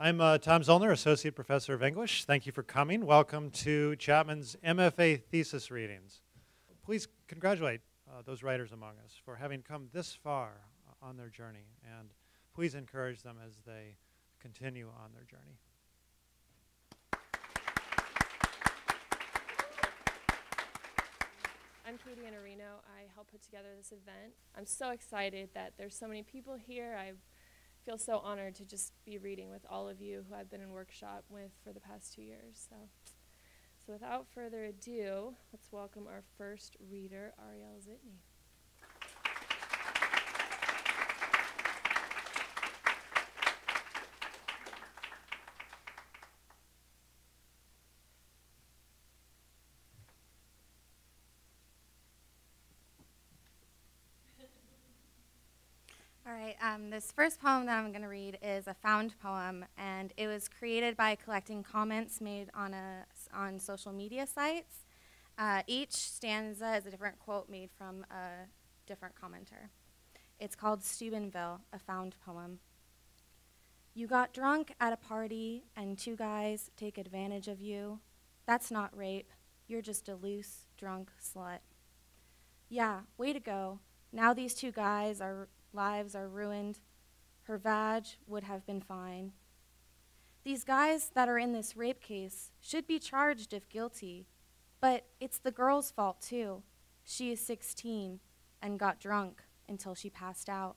I'm uh, Tom Zoellner, Associate Professor of English. Thank you for coming. Welcome to Chapman's MFA thesis readings. Please congratulate uh, those writers among us for having come this far uh, on their journey, and please encourage them as they continue on their journey. I'm Katie Iannarino. I helped put together this event. I'm so excited that there's so many people here. I feel so honored to just be reading with all of you who I've been in workshop with for the past two years. So, so without further ado, let's welcome our first reader, Ariel Zitney. Um, this first poem that I'm going to read is a found poem, and it was created by collecting comments made on, a, on social media sites. Uh, each stanza is a different quote made from a different commenter. It's called Steubenville, a found poem. You got drunk at a party, and two guys take advantage of you. That's not rape. You're just a loose, drunk slut. Yeah, way to go. Now these two guys are lives are ruined. Her vag would have been fine. These guys that are in this rape case should be charged if guilty, but it's the girl's fault too. She is 16 and got drunk until she passed out.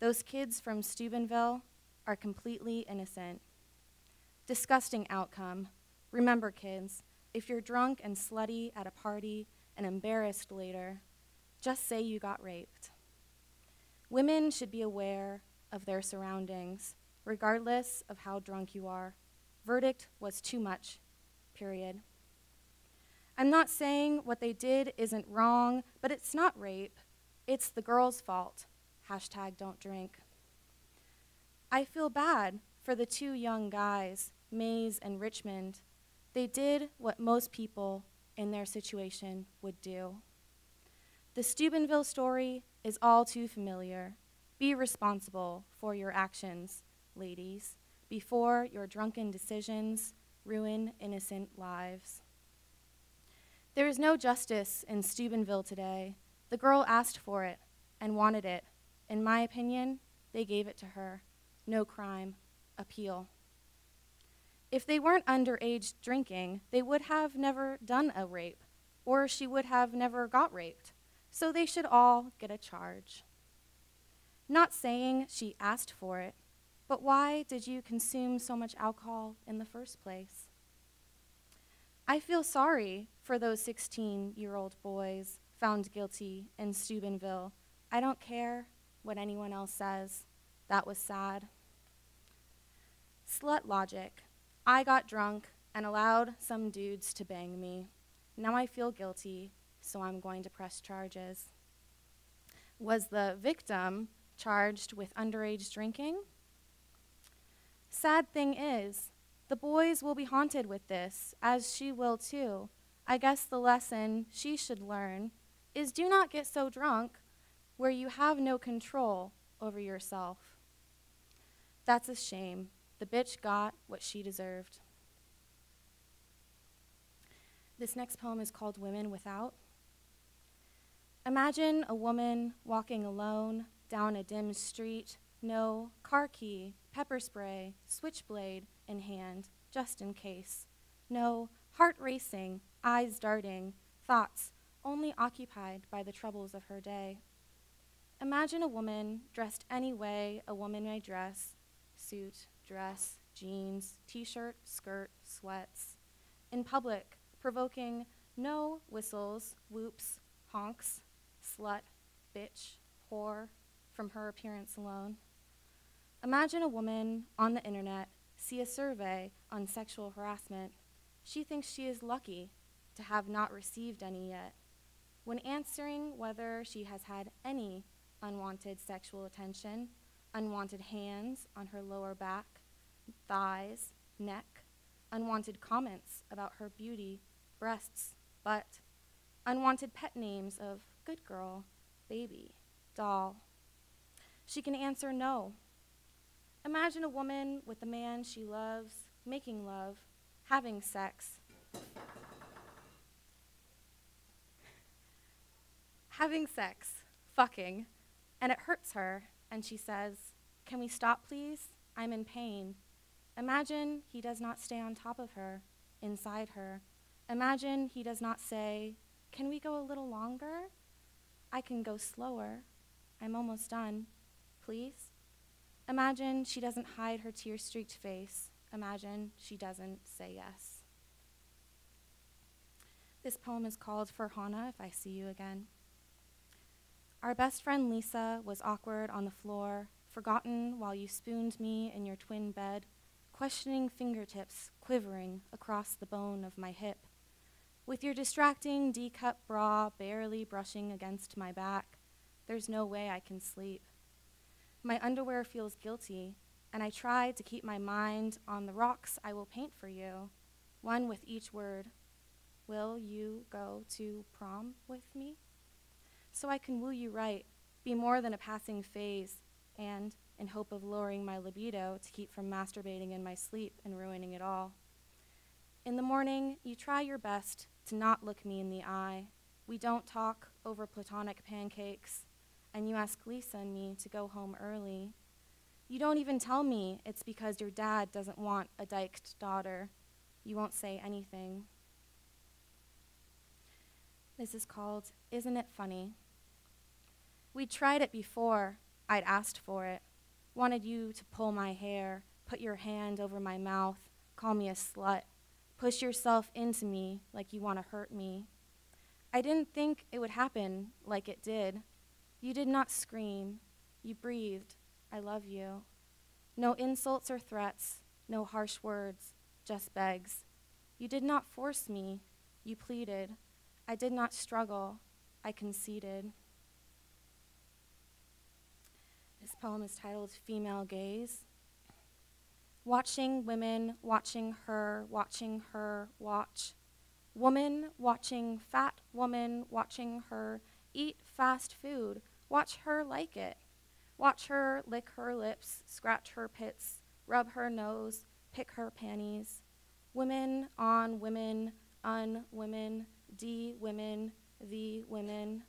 Those kids from Steubenville are completely innocent. Disgusting outcome. Remember, kids, if you're drunk and slutty at a party and embarrassed later, just say you got raped. Women should be aware of their surroundings, regardless of how drunk you are. Verdict was too much, period. I'm not saying what they did isn't wrong, but it's not rape. It's the girl's fault. Hashtag don't drink. I feel bad for the two young guys, Mays and Richmond. They did what most people in their situation would do. The Steubenville story is all too familiar. Be responsible for your actions, ladies, before your drunken decisions ruin innocent lives. There is no justice in Steubenville today. The girl asked for it and wanted it. In my opinion, they gave it to her. No crime. Appeal. If they weren't underage drinking, they would have never done a rape, or she would have never got raped so they should all get a charge. Not saying she asked for it, but why did you consume so much alcohol in the first place? I feel sorry for those 16 year old boys found guilty in Steubenville. I don't care what anyone else says. That was sad. Slut logic. I got drunk and allowed some dudes to bang me. Now I feel guilty so I'm going to press charges. Was the victim charged with underage drinking? Sad thing is, the boys will be haunted with this, as she will too. I guess the lesson she should learn is do not get so drunk where you have no control over yourself. That's a shame. The bitch got what she deserved. This next poem is called Women Without. Imagine a woman walking alone down a dim street, no car key, pepper spray, switchblade in hand, just in case. No heart racing, eyes darting, thoughts only occupied by the troubles of her day. Imagine a woman dressed any way a woman may dress suit, dress, jeans, t shirt, skirt, sweats. In public, provoking no whistles, whoops, honks, slut, bitch, whore from her appearance alone. Imagine a woman on the internet see a survey on sexual harassment. She thinks she is lucky to have not received any yet. When answering whether she has had any unwanted sexual attention, unwanted hands on her lower back, thighs, neck, unwanted comments about her beauty, breasts, butt, unwanted pet names of good girl, baby, doll. She can answer no. Imagine a woman with a man she loves, making love, having sex. having sex, fucking, and it hurts her, and she says, Can we stop, please? I'm in pain. Imagine he does not stay on top of her, inside her. Imagine he does not say, Can we go a little longer? I can go slower. I'm almost done. Please? Imagine she doesn't hide her tear streaked face. Imagine she doesn't say yes. This poem is called For Hana If I See You Again. Our best friend Lisa was awkward on the floor, forgotten while you spooned me in your twin bed, questioning fingertips quivering across the bone of my hip. With your distracting D cup bra barely brushing against my back, there's no way I can sleep. My underwear feels guilty, and I try to keep my mind on the rocks I will paint for you, one with each word. Will you go to prom with me? So I can woo you right, be more than a passing phase, and, in hope of lowering my libido to keep from masturbating in my sleep and ruining it all. In the morning, you try your best to not look me in the eye. We don't talk over platonic pancakes and you ask Lisa and me to go home early. You don't even tell me it's because your dad doesn't want a dyked daughter. You won't say anything. This is called Isn't It Funny? We'd tried it before. I'd asked for it. Wanted you to pull my hair, put your hand over my mouth, call me a slut, push yourself into me like you want to hurt me. I didn't think it would happen like it did. You did not scream. You breathed, I love you. No insults or threats, no harsh words, just begs. You did not force me. You pleaded. I did not struggle. I conceded. This poem is titled Female Gaze. Watching women, watching her, watching her watch. Woman watching fat woman, watching her eat fast food, Watch her like it. Watch her lick her lips, scratch her pits, rub her nose, pick her panties. Women on women, un women, d women, the women.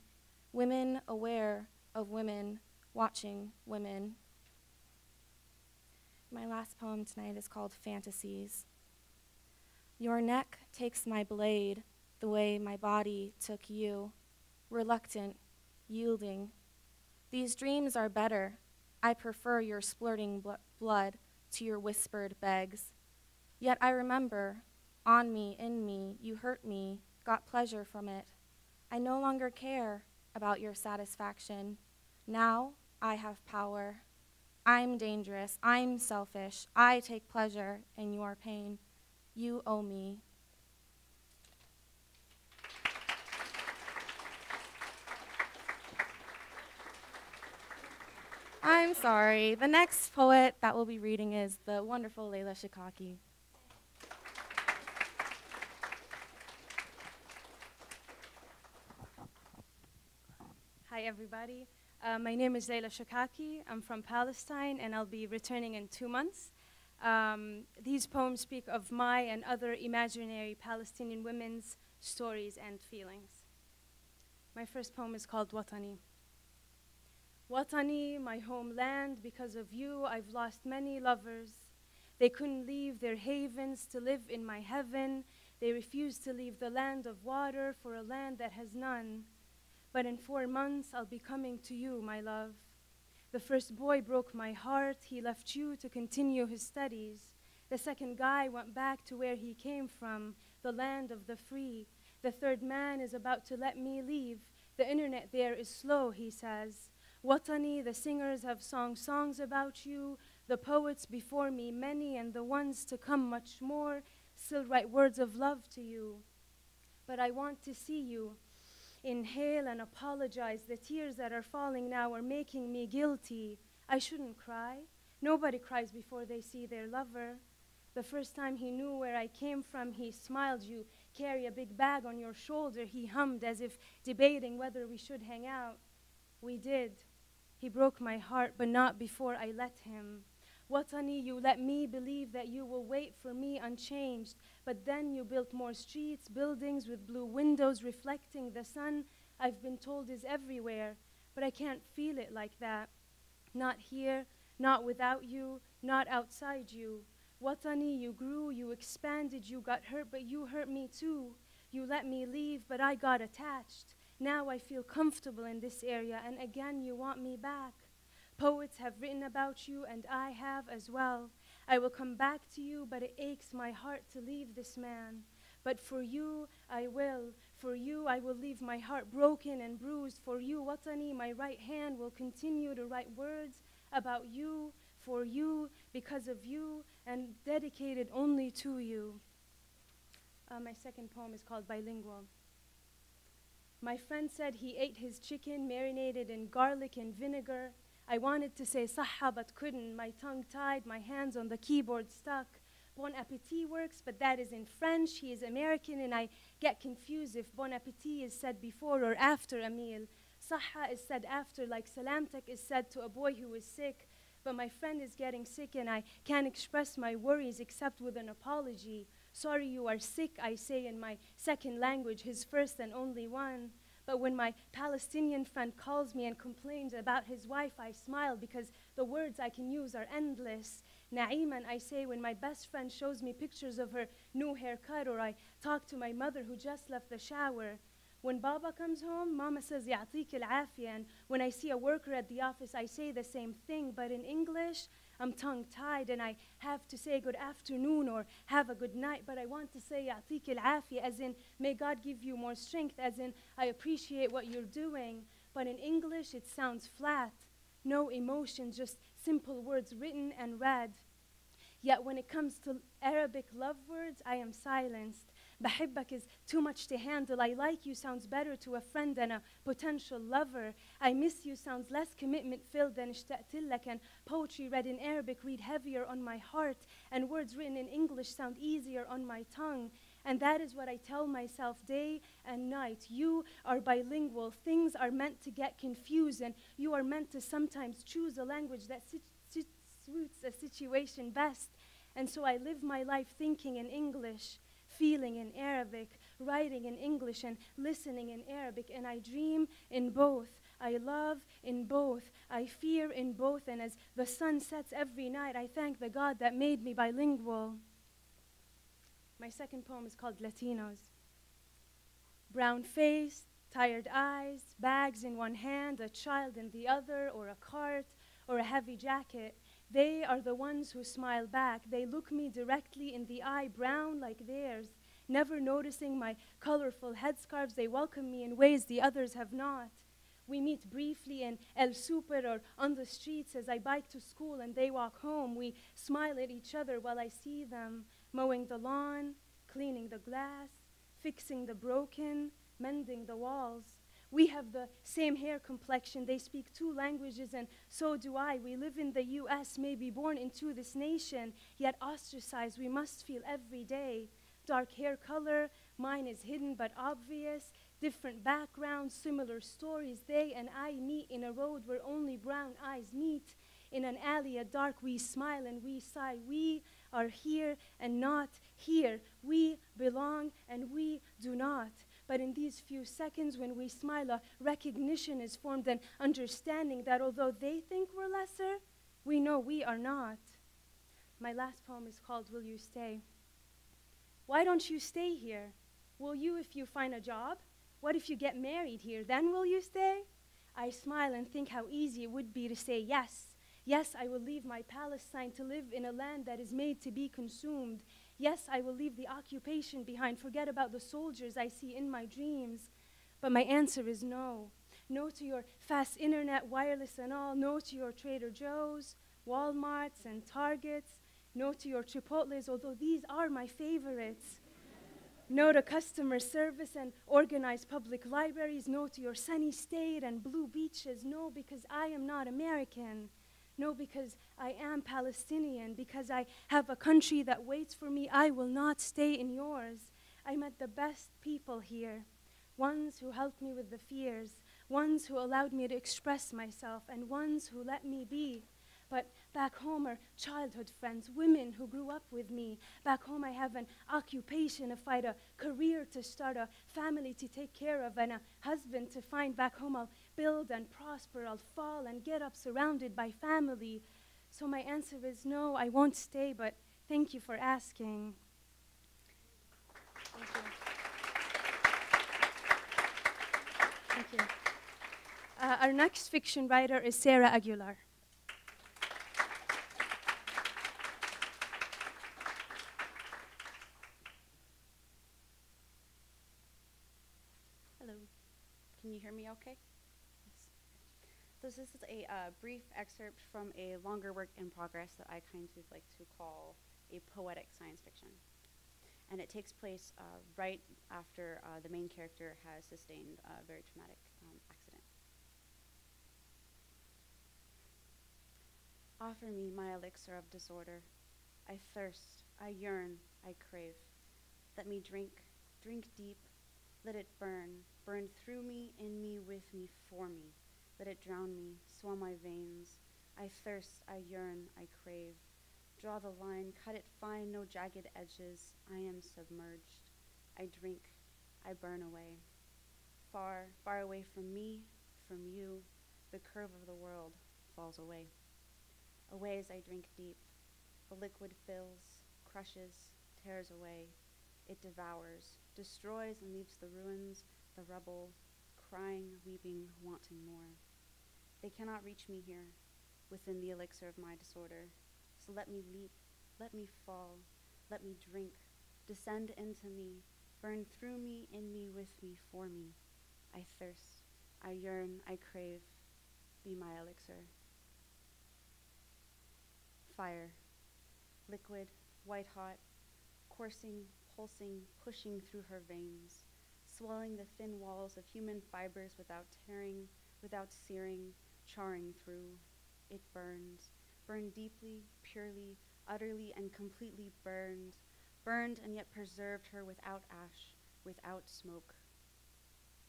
Women aware of women, watching women. My last poem tonight is called Fantasies. Your neck takes my blade the way my body took you, reluctant, yielding, these dreams are better. I prefer your splurting bl- blood to your whispered begs. Yet I remember, on me, in me, you hurt me, got pleasure from it. I no longer care about your satisfaction. Now I have power. I'm dangerous. I'm selfish. I take pleasure in your pain. You owe me. I'm sorry. The next poet that we'll be reading is the wonderful Layla Shikaki. Hi, everybody. Uh, my name is Layla Shikaki. I'm from Palestine, and I'll be returning in two months. Um, these poems speak of my and other imaginary Palestinian women's stories and feelings. My first poem is called Watani. Watani, my homeland, because of you, I've lost many lovers. They couldn't leave their havens to live in my heaven. They refused to leave the land of water for a land that has none. But in four months, I'll be coming to you, my love. The first boy broke my heart. He left you to continue his studies. The second guy went back to where he came from, the land of the free. The third man is about to let me leave. The internet there is slow, he says. Watani, the singers have sung songs about you, the poets before me, many, and the ones to come, much more, still write words of love to you. But I want to see you. Inhale and apologize. The tears that are falling now are making me guilty. I shouldn't cry. Nobody cries before they see their lover. The first time he knew where I came from, he smiled. You carry a big bag on your shoulder. He hummed as if debating whether we should hang out. We did. He broke my heart, but not before I let him. Watani, you let me believe that you will wait for me unchanged. But then you built more streets, buildings with blue windows reflecting the sun I've been told is everywhere. But I can't feel it like that. Not here, not without you, not outside you. Watani, you grew, you expanded, you got hurt, but you hurt me too. You let me leave, but I got attached. Now I feel comfortable in this area, and again you want me back. Poets have written about you, and I have as well. I will come back to you, but it aches my heart to leave this man. But for you, I will. For you, I will leave my heart broken and bruised. For you, Watani, my right hand will continue to write words about you, for you, because of you, and dedicated only to you. Uh, my second poem is called Bilingual. My friend said he ate his chicken marinated in garlic and vinegar. I wanted to say saha but couldn't. My tongue tied, my hands on the keyboard stuck. Bon appetit works, but that is in French. He is American, and I get confused if bon appetit is said before or after a meal. Saha is said after, like salamtek is said to a boy who is sick. But my friend is getting sick, and I can't express my worries except with an apology. Sorry you are sick, I say in my second language, his first and only one. But when my Palestinian friend calls me and complains about his wife, I smile because the words I can use are endless. Na'iman, I say when my best friend shows me pictures of her new haircut, or I talk to my mother who just left the shower. When Baba comes home, Mama says, Ya'tik al And when I see a worker at the office, I say the same thing. But in English, I'm tongue tied and I have to say good afternoon or have a good night. But I want to say Ya'tik al as in, may God give you more strength, as in, I appreciate what you're doing. But in English, it sounds flat. No emotion, just simple words written and read. Yet when it comes to Arabic love words, I am silenced. Bahibbak is too much to handle. I like you sounds better to a friend than a potential lover. I miss you sounds less commitment filled than ishta'tillak. And poetry read in Arabic read heavier on my heart. And words written in English sound easier on my tongue. And that is what I tell myself day and night. You are bilingual. Things are meant to get confused, and you are meant to sometimes choose a language that suits a situation best. And so I live my life thinking in English feeling in Arabic, writing in English, and listening in Arabic. And I dream in both. I love in both. I fear in both. And as the sun sets every night, I thank the God that made me bilingual. My second poem is called Latinos. Brown face, tired eyes, bags in one hand, a child in the other, or a cart, or a heavy jacket. They are the ones who smile back. They look me directly in the eye, brown like theirs. Never noticing my colorful headscarves, they welcome me in ways the others have not. We meet briefly in El Super or on the streets as I bike to school and they walk home. We smile at each other while I see them mowing the lawn, cleaning the glass, fixing the broken, mending the walls. We have the same hair complexion. They speak two languages, and so do I. We live in the US, may be born into this nation, yet ostracized we must feel every day. Dark hair color, mine is hidden but obvious. Different backgrounds, similar stories. They and I meet in a road where only brown eyes meet. In an alley, a dark, we smile and we sigh. We are here and not here. We belong and we do not. But in these few seconds, when we smile, a recognition is formed, and understanding that although they think we're lesser, we know we are not. My last poem is called Will You Stay? Why don't you stay here? Will you if you find a job? What if you get married here? Then will you stay? I smile and think how easy it would be to say yes. Yes, I will leave my Palestine to live in a land that is made to be consumed. Yes, I will leave the occupation behind, forget about the soldiers I see in my dreams. But my answer is no. No to your fast internet, wireless and all. No to your Trader Joe's, Walmarts, and Targets. No to your Chipotles, although these are my favorites. no to customer service and organized public libraries. No to your sunny state and blue beaches. No, because I am not American. No, because I am Palestinian, because I have a country that waits for me, I will not stay in yours. I met the best people here, ones who helped me with the fears, ones who allowed me to express myself, and ones who let me be. But back home are childhood friends, women who grew up with me. Back home, I have an occupation to fight, a career to start, a family to take care of, and a husband to find. Back home, I'll build and prosper, I'll fall and get up surrounded by family. So my answer is no, I won't stay, but thank you for asking. Thank you. Thank you. Uh, our next fiction writer is Sarah Aguilar. Hello. Can you hear me okay? So this is a uh, brief excerpt from a longer work in progress that I kind of like to call a poetic science fiction. And it takes place uh, right after uh, the main character has sustained a very traumatic um, accident. Offer me my elixir of disorder. I thirst, I yearn, I crave. Let me drink, drink deep, let it burn, burn through me, in me, with me, for me. Let it drown me, swell my veins. I thirst, I yearn, I crave. Draw the line, cut it fine, no jagged edges. I am submerged. I drink, I burn away. Far, far away from me, from you, the curve of the world falls away. Away as I drink deep, the liquid fills, crushes, tears away. It devours, destroys, and leaves the ruins, the rubble, crying, weeping, wanting more. They cannot reach me here, within the elixir of my disorder. So let me leap, let me fall, let me drink, descend into me, burn through me, in me, with me, for me. I thirst, I yearn, I crave, be my elixir. Fire, liquid, white hot, coursing, pulsing, pushing through her veins, swelling the thin walls of human fibers without tearing, without searing, charring through. It burns, burned deeply, purely, utterly, and completely burned, burned and yet preserved her without ash, without smoke.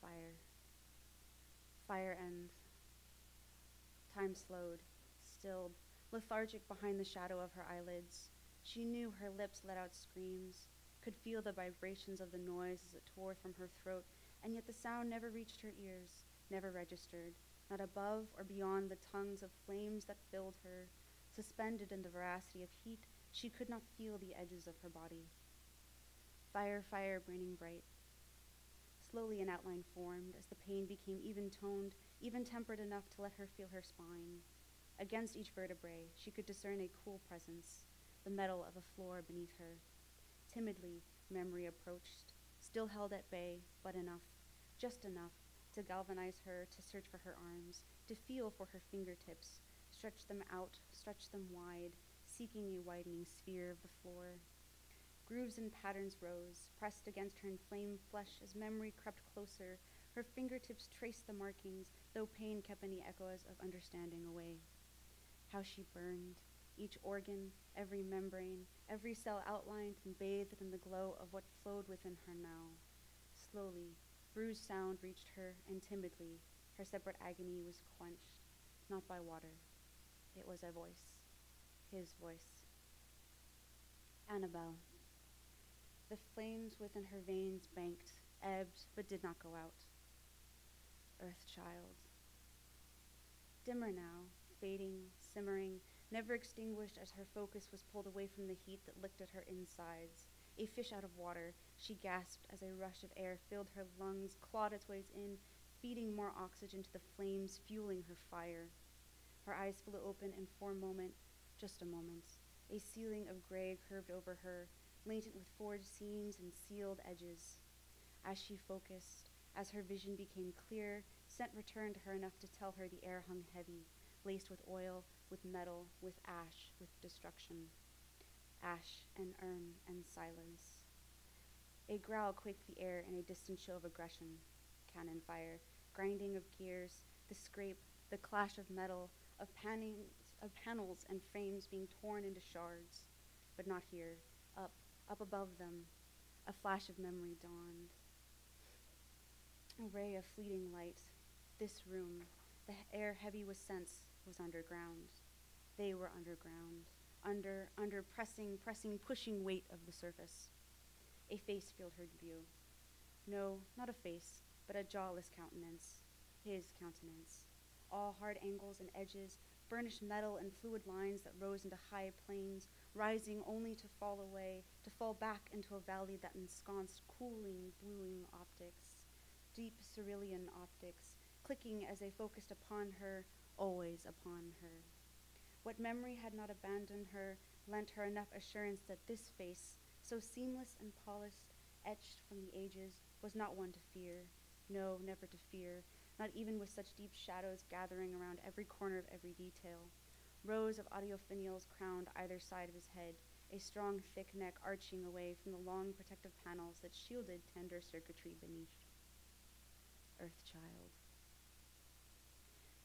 Fire. Fire ends. Time slowed, stilled, lethargic behind the shadow of her eyelids. She knew her lips let out screams, could feel the vibrations of the noise as it tore from her throat, and yet the sound never reached her ears, never registered, not above or beyond the tongues of flames that filled her. Suspended in the veracity of heat, she could not feel the edges of her body. Fire, fire, burning bright. Slowly an outline formed as the pain became even toned, even tempered enough to let her feel her spine. Against each vertebrae, she could discern a cool presence, the metal of a floor beneath her. Timidly, memory approached, still held at bay, but enough, just enough, to galvanize her to search for her arms, to feel for her fingertips, stretch them out, stretch them wide, seeking a widening sphere of the floor. Grooves and patterns rose, pressed against her inflamed flesh as memory crept closer. Her fingertips traced the markings, though pain kept any echoes of understanding away. How she burned, each organ, every membrane, every cell outlined and bathed in the glow of what flowed within her now. Slowly, bruised sound reached her, and timidly, her separate agony was quenched, not by water. It was a voice, his voice. Annabel. The flames within her veins banked, ebbed, but did not go out. Earth child. Dimmer now, fading, simmering, never extinguished as her focus was pulled away from the heat that licked at her insides. A fish out of water, she gasped as a rush of air filled her lungs, clawed its way in, feeding more oxygen to the flames, fueling her fire. Her eyes flew open, and for a moment, just a moment, a ceiling of gray curved over her, latent with forged seams and sealed edges. As she focused, as her vision became clear, scent returned to her enough to tell her the air hung heavy, laced with oil, with metal, with ash, with destruction. Ash and urn and silence. A growl quaked the air in a distant show of aggression. Cannon fire, grinding of gears, the scrape, the clash of metal, of, of panels and frames being torn into shards. But not here. Up, up above them, a flash of memory dawned. A ray of fleeting light. This room, the air heavy with scents, was underground. They were underground, under, under pressing, pressing, pushing weight of the surface. A face filled her view. No, not a face, but a jawless countenance. His countenance. All hard angles and edges, burnished metal and fluid lines that rose into high planes, rising only to fall away, to fall back into a valley that ensconced cooling, bluing optics, deep cerulean optics, clicking as they focused upon her, always upon her. What memory had not abandoned her lent her enough assurance that this face, so seamless and polished, etched from the ages, was not one to fear. No, never to fear, not even with such deep shadows gathering around every corner of every detail. Rows of audiophiles crowned either side of his head, a strong, thick neck arching away from the long protective panels that shielded tender circuitry beneath. Earthchild.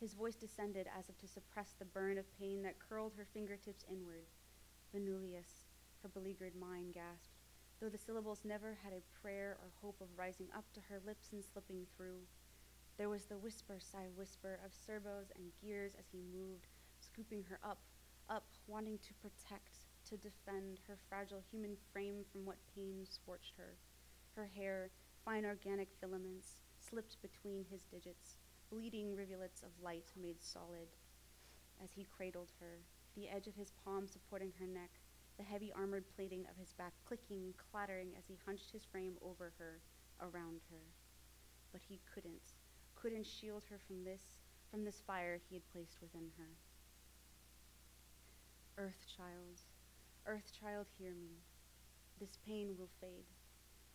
His voice descended as if to suppress the burn of pain that curled her fingertips inward. Venulius, her beleaguered mind gasped, though the syllables never had a prayer or hope of rising up to her lips and slipping through. There was the whisper sigh whisper of servos and gears as he moved, scooping her up, up, wanting to protect, to defend her fragile human frame from what pain scorched her. Her hair, fine organic filaments, slipped between his digits, bleeding rivulets of light made solid. As he cradled her, the edge of his palm supporting her neck, the heavy armored plating of his back clicking, and clattering as he hunched his frame over her, around her. But he couldn't couldn't shield her from this, from this fire he had placed within her. Earth child, earth child, hear me. This pain will fade.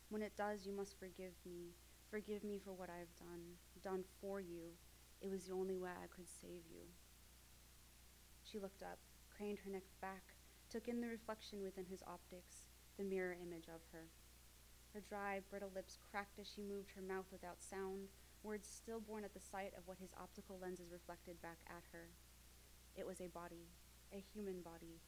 When it does, you must forgive me. Forgive me for what I have done, done for you. It was the only way I could save you. She looked up, craned her neck back, took in the reflection within his optics, the mirror image of her. Her dry, brittle lips cracked as she moved her mouth without sound, words stillborn at the sight of what his optical lenses reflected back at her. It was a body, a human body,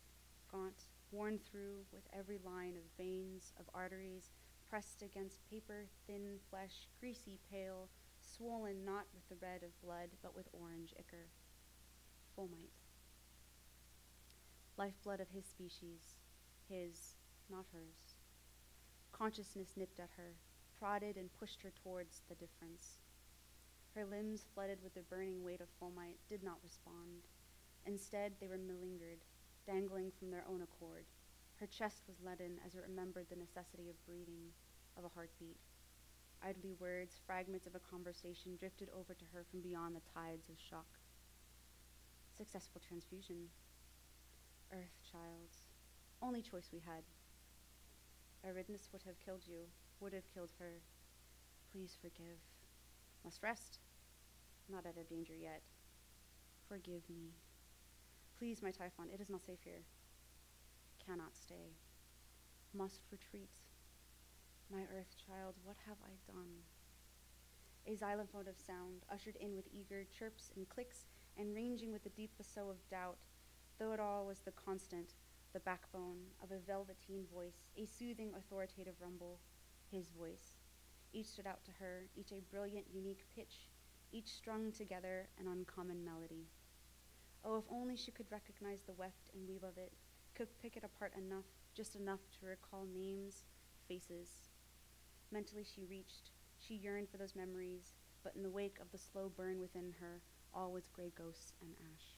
gaunt, worn through with every line of veins, of arteries, pressed against paper, thin flesh, greasy pale, swollen not with the red of blood, but with orange ichor. Fulmite. Lifeblood of his species, his, not hers. Consciousness nipped at her, prodded and pushed her towards the difference. Her limbs, flooded with the burning weight of fulmite, did not respond. Instead, they were malingered, dangling from their own accord. Her chest was leaden as it remembered the necessity of breathing, of a heartbeat. Idly words, fragments of a conversation drifted over to her from beyond the tides of shock. Successful transfusion. Earth, child. Only choice we had. Aridness would have killed you, would have killed her. Please forgive. Must rest not out of danger yet. Forgive me. Please, my Typhon, it is not safe here. Cannot stay. Must retreat. My earth child, what have I done? A xylophone of sound, ushered in with eager chirps and clicks, and ranging with the deep basso of doubt, though it all was the constant, the backbone of a velveteen voice, a soothing, authoritative rumble, his voice. Each stood out to her, each a brilliant, unique pitch, each strung together an uncommon melody. Oh, if only she could recognize the weft and weave of it, could pick it apart enough, just enough to recall names, faces. Mentally she reached, she yearned for those memories, but in the wake of the slow burn within her, all was gray ghosts and ash.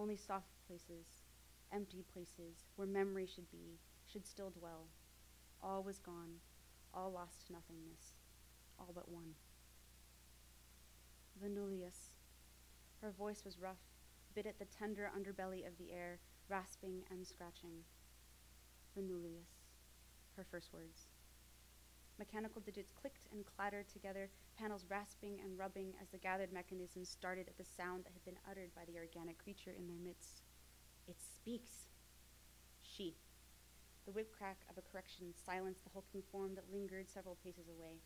Only soft places, empty places, where memory should be, should still dwell. All was gone, all lost to nothingness, all but one. Venulius. Her voice was rough, bit at the tender underbelly of the air, rasping and scratching. Venulius. Her first words. Mechanical digits clicked and clattered together, panels rasping and rubbing as the gathered mechanisms started at the sound that had been uttered by the organic creature in their midst. It speaks. She. The whip crack of a correction silenced the hulking form that lingered several paces away.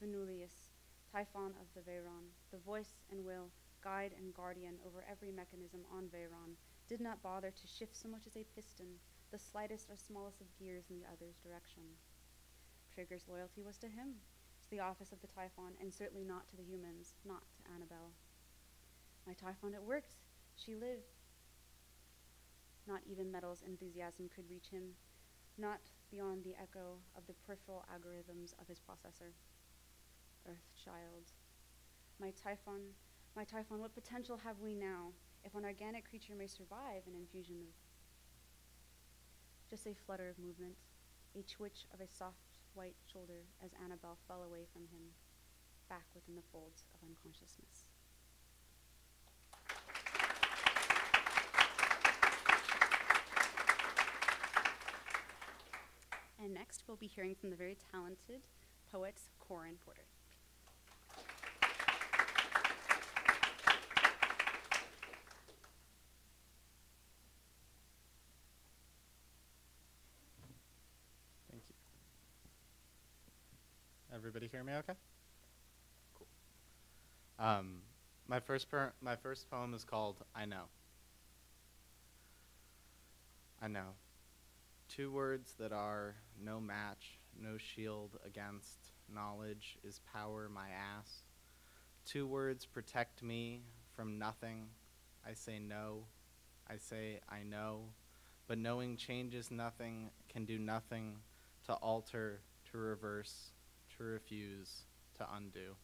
Venulius, Typhon of the Veyron, the voice and will, guide and guardian over every mechanism on Veyron, did not bother to shift so much as a piston, the slightest or smallest of gears in the other's direction. Trigger's loyalty was to him, to the office of the Typhon, and certainly not to the humans, not to Annabelle. My Typhon, it worked. She lived. Not even metal's enthusiasm could reach him, not beyond the echo of the peripheral algorithms of his processor. Earthchild. My Typhon, my Typhon, what potential have we now if an organic creature may survive an infusion of just a flutter of movement, a twitch of a soft white shoulder as Annabelle fell away from him, back within the folds of unconsciousness. And next, we'll be hearing from the very talented poet Corin Porter. Thank you. Everybody hear me okay? Cool. Um, my first my first poem is called I Know. I know. Two words that are no match, no shield against knowledge is power my ass. Two words protect me from nothing. I say no. I say I know. But knowing changes nothing, can do nothing to alter, to reverse, to refuse, to undo.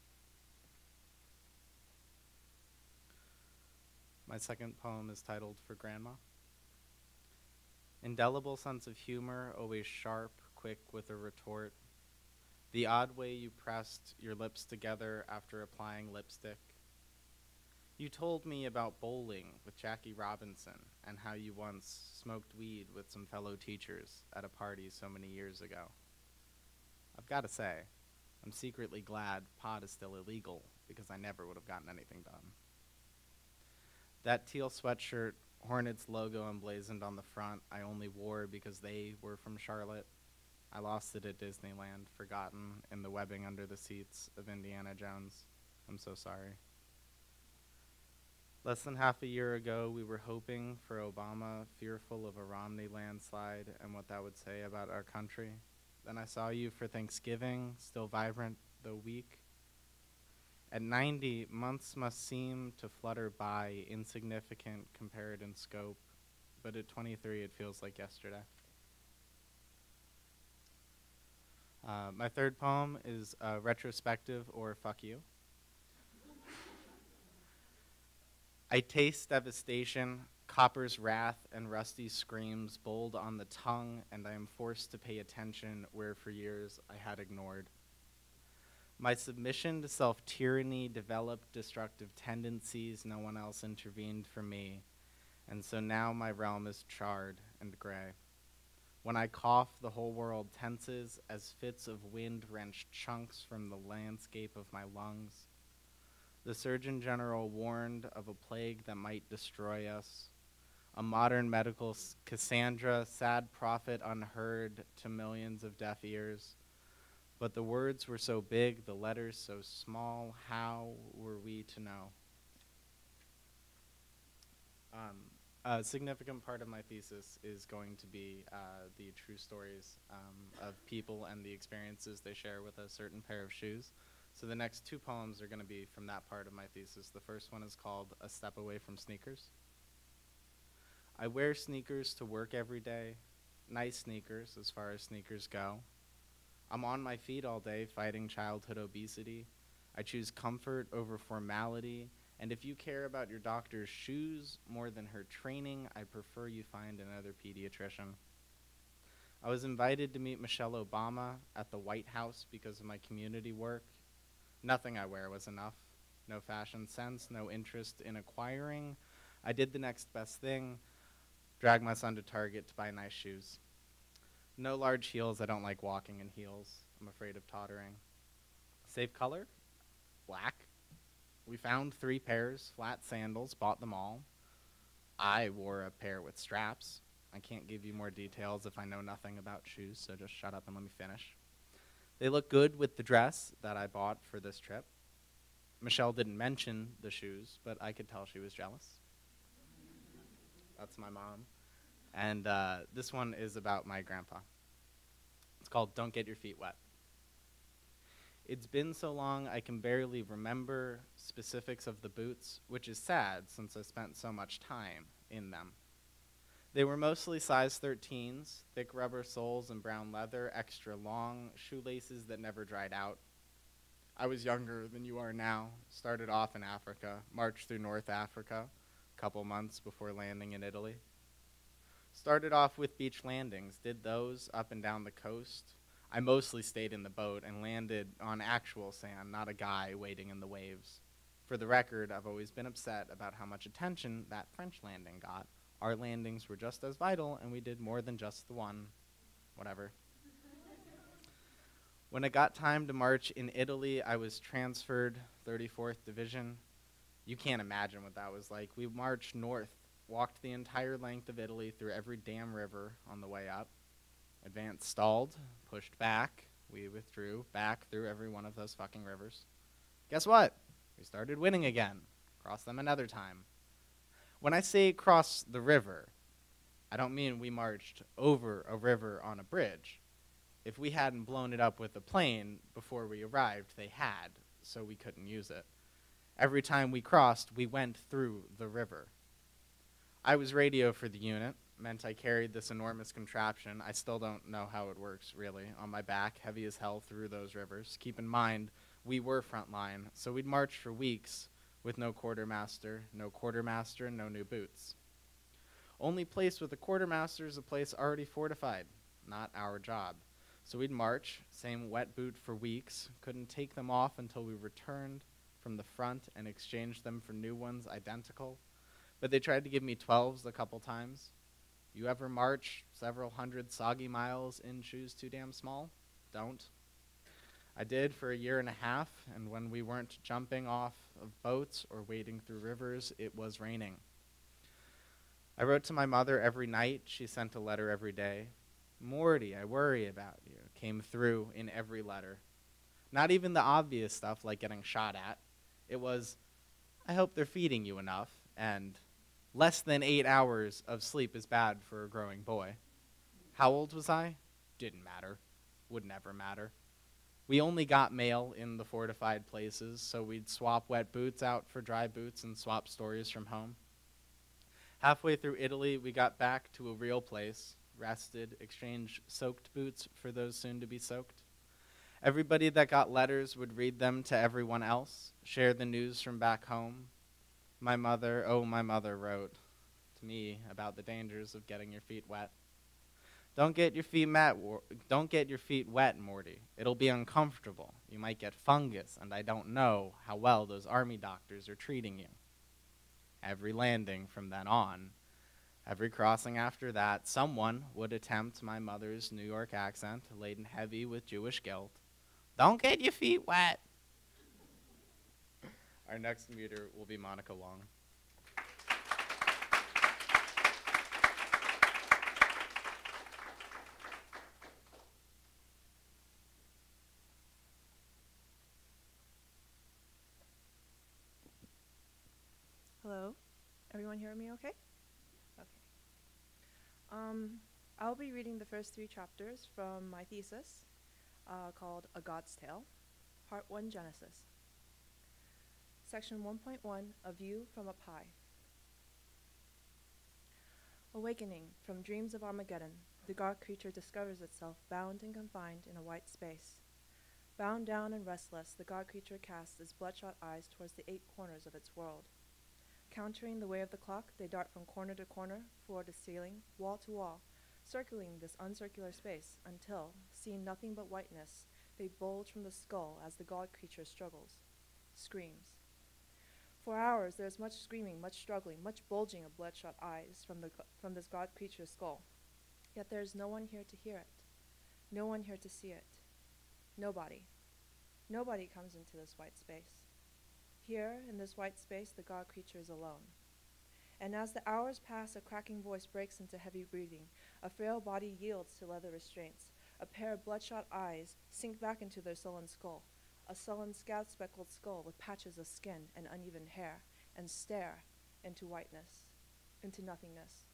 My second poem is titled For Grandma. Indelible sense of humor, always sharp, quick with a retort. The odd way you pressed your lips together after applying lipstick. You told me about bowling with Jackie Robinson and how you once smoked weed with some fellow teachers at a party so many years ago. I've got to say, I'm secretly glad pot is still illegal because I never would have gotten anything done. That teal sweatshirt, Hornets logo emblazoned on the front, I only wore because they were from Charlotte. I lost it at Disneyland, forgotten in the webbing under the seats of Indiana Jones. I'm so sorry. Less than half a year ago, we were hoping for Obama, fearful of a Romney landslide and what that would say about our country. Then I saw you for Thanksgiving, still vibrant though weak. At 90, months must seem to flutter by, insignificant compared in scope, but at 23, it feels like yesterday. Uh, my third poem is retrospective or fuck you. I taste devastation, copper's wrath, and rusty screams bold on the tongue, and I am forced to pay attention where for years I had ignored. My submission to self tyranny developed destructive tendencies. No one else intervened for me. And so now my realm is charred and gray. When I cough, the whole world tenses as fits of wind wrench chunks from the landscape of my lungs. The Surgeon General warned of a plague that might destroy us. A modern medical Cassandra, sad prophet unheard to millions of deaf ears. But the words were so big, the letters so small, how were we to know? Um, a significant part of my thesis is going to be uh, the true stories um, of people and the experiences they share with a certain pair of shoes. So the next two poems are going to be from that part of my thesis. The first one is called A Step Away from Sneakers. I wear sneakers to work every day, nice sneakers as far as sneakers go. I'm on my feet all day fighting childhood obesity. I choose comfort over formality. And if you care about your doctor's shoes more than her training, I prefer you find another pediatrician. I was invited to meet Michelle Obama at the White House because of my community work. Nothing I wear was enough. No fashion sense, no interest in acquiring. I did the next best thing drag my son to Target to buy nice shoes. No large heels. I don't like walking in heels. I'm afraid of tottering. Safe color? Black. We found three pairs, flat sandals, bought them all. I wore a pair with straps. I can't give you more details if I know nothing about shoes, so just shut up and let me finish. They look good with the dress that I bought for this trip. Michelle didn't mention the shoes, but I could tell she was jealous. That's my mom. And uh, this one is about my grandpa. It's called Don't Get Your Feet Wet. It's been so long I can barely remember specifics of the boots, which is sad since I spent so much time in them. They were mostly size 13s, thick rubber soles and brown leather, extra long, shoelaces that never dried out. I was younger than you are now, started off in Africa, marched through North Africa, couple months before landing in Italy. Started off with beach landings, did those up and down the coast. I mostly stayed in the boat and landed on actual sand, not a guy waiting in the waves. For the record, I've always been upset about how much attention that French landing got. Our landings were just as vital, and we did more than just the one. Whatever. when it got time to march in Italy, I was transferred 34th Division. You can't imagine what that was like. We marched north, walked the entire length of Italy through every damn river on the way up. Advance stalled, pushed back. We withdrew back through every one of those fucking rivers. Guess what? We started winning again. Crossed them another time. When I say cross the river, I don't mean we marched over a river on a bridge. If we hadn't blown it up with a plane before we arrived, they had, so we couldn't use it. Every time we crossed, we went through the river. I was radio for the unit, meant I carried this enormous contraption. I still don't know how it works, really, on my back, heavy as hell through those rivers. Keep in mind, we were frontline, so we'd march for weeks with no quartermaster, no quartermaster, and no new boots. Only place with a quartermaster is a place already fortified, not our job. So we'd march, same wet boot for weeks, couldn't take them off until we returned from the front and exchanged them for new ones identical. But they tried to give me 12s a couple times. You ever march several hundred soggy miles in shoes too damn small? Don't. I did for a year and a half, and when we weren't jumping off of boats or wading through rivers, it was raining. I wrote to my mother every night. She sent a letter every day. Morty, I worry about you, came through in every letter. Not even the obvious stuff like getting shot at. It was, I hope they're feeding you enough, and less than eight hours of sleep is bad for a growing boy. How old was I? Didn't matter. Would never matter. We only got mail in the fortified places, so we'd swap wet boots out for dry boots and swap stories from home. Halfway through Italy, we got back to a real place, rested, exchanged soaked boots for those soon to be soaked. Everybody that got letters would read them to everyone else, share the news from back home. My mother, oh, my mother wrote to me about the dangers of getting your feet wet. Don't get your feet wet. Don't get your feet wet, Morty. It'll be uncomfortable. You might get fungus, and I don't know how well those army doctors are treating you. Every landing from then on, every crossing after that, someone would attempt my mother's New York accent, laden heavy with Jewish guilt. Don't get your feet wet. Our next meter will be Monica Long. Hello? Everyone hear me okay? Okay. Um, I'll be reading the first three chapters from my thesis uh, called A God's Tale, Part 1 Genesis. Section 1.1 A View from Up High. Awakening from dreams of Armageddon, the god creature discovers itself bound and confined in a white space. Bound down and restless, the god creature casts its bloodshot eyes towards the eight corners of its world. Countering the way of the clock, they dart from corner to corner, floor to ceiling, wall to wall, circling this uncircular space until, seeing nothing but whiteness, they bulge from the skull as the god creature struggles, screams. For hours there is much screaming, much struggling, much bulging of bloodshot eyes from, the, from this god creature's skull. Yet there is no one here to hear it, no one here to see it. Nobody. Nobody comes into this white space. Here, in this white space, the god creature is alone. And as the hours pass, a cracking voice breaks into heavy breathing. A frail body yields to leather restraints. A pair of bloodshot eyes sink back into their sullen skull, a sullen, scab speckled skull with patches of skin and uneven hair, and stare into whiteness, into nothingness.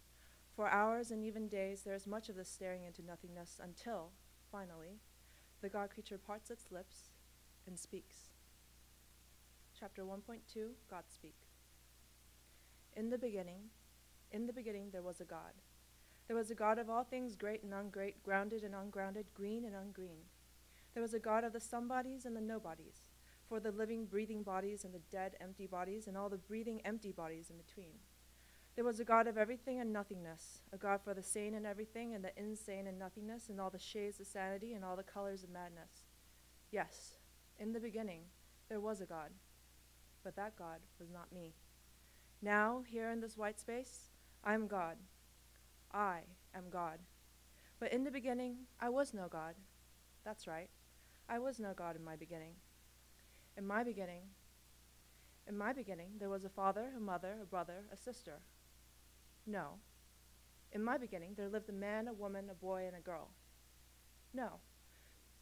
For hours and even days, there is much of this staring into nothingness until, finally, the god creature parts its lips and speaks. Chapter 1.2 God Speak. In the beginning, in the beginning there was a God. There was a God of all things great and ungreat, grounded and ungrounded, green and ungreen. There was a God of the somebodies and the nobodies, for the living, breathing bodies and the dead, empty bodies, and all the breathing, empty bodies in between. There was a God of everything and nothingness, a God for the sane and everything, and the insane and nothingness, and all the shades of sanity, and all the colors of madness. Yes, in the beginning, there was a God, but that God was not me. Now, here in this white space, I am God. I am God. But in the beginning, I was no God. That's right. I was no God in my beginning. In my beginning, in my beginning, there was a father, a mother, a brother, a sister. No. In my beginning, there lived a man, a woman, a boy, and a girl. No.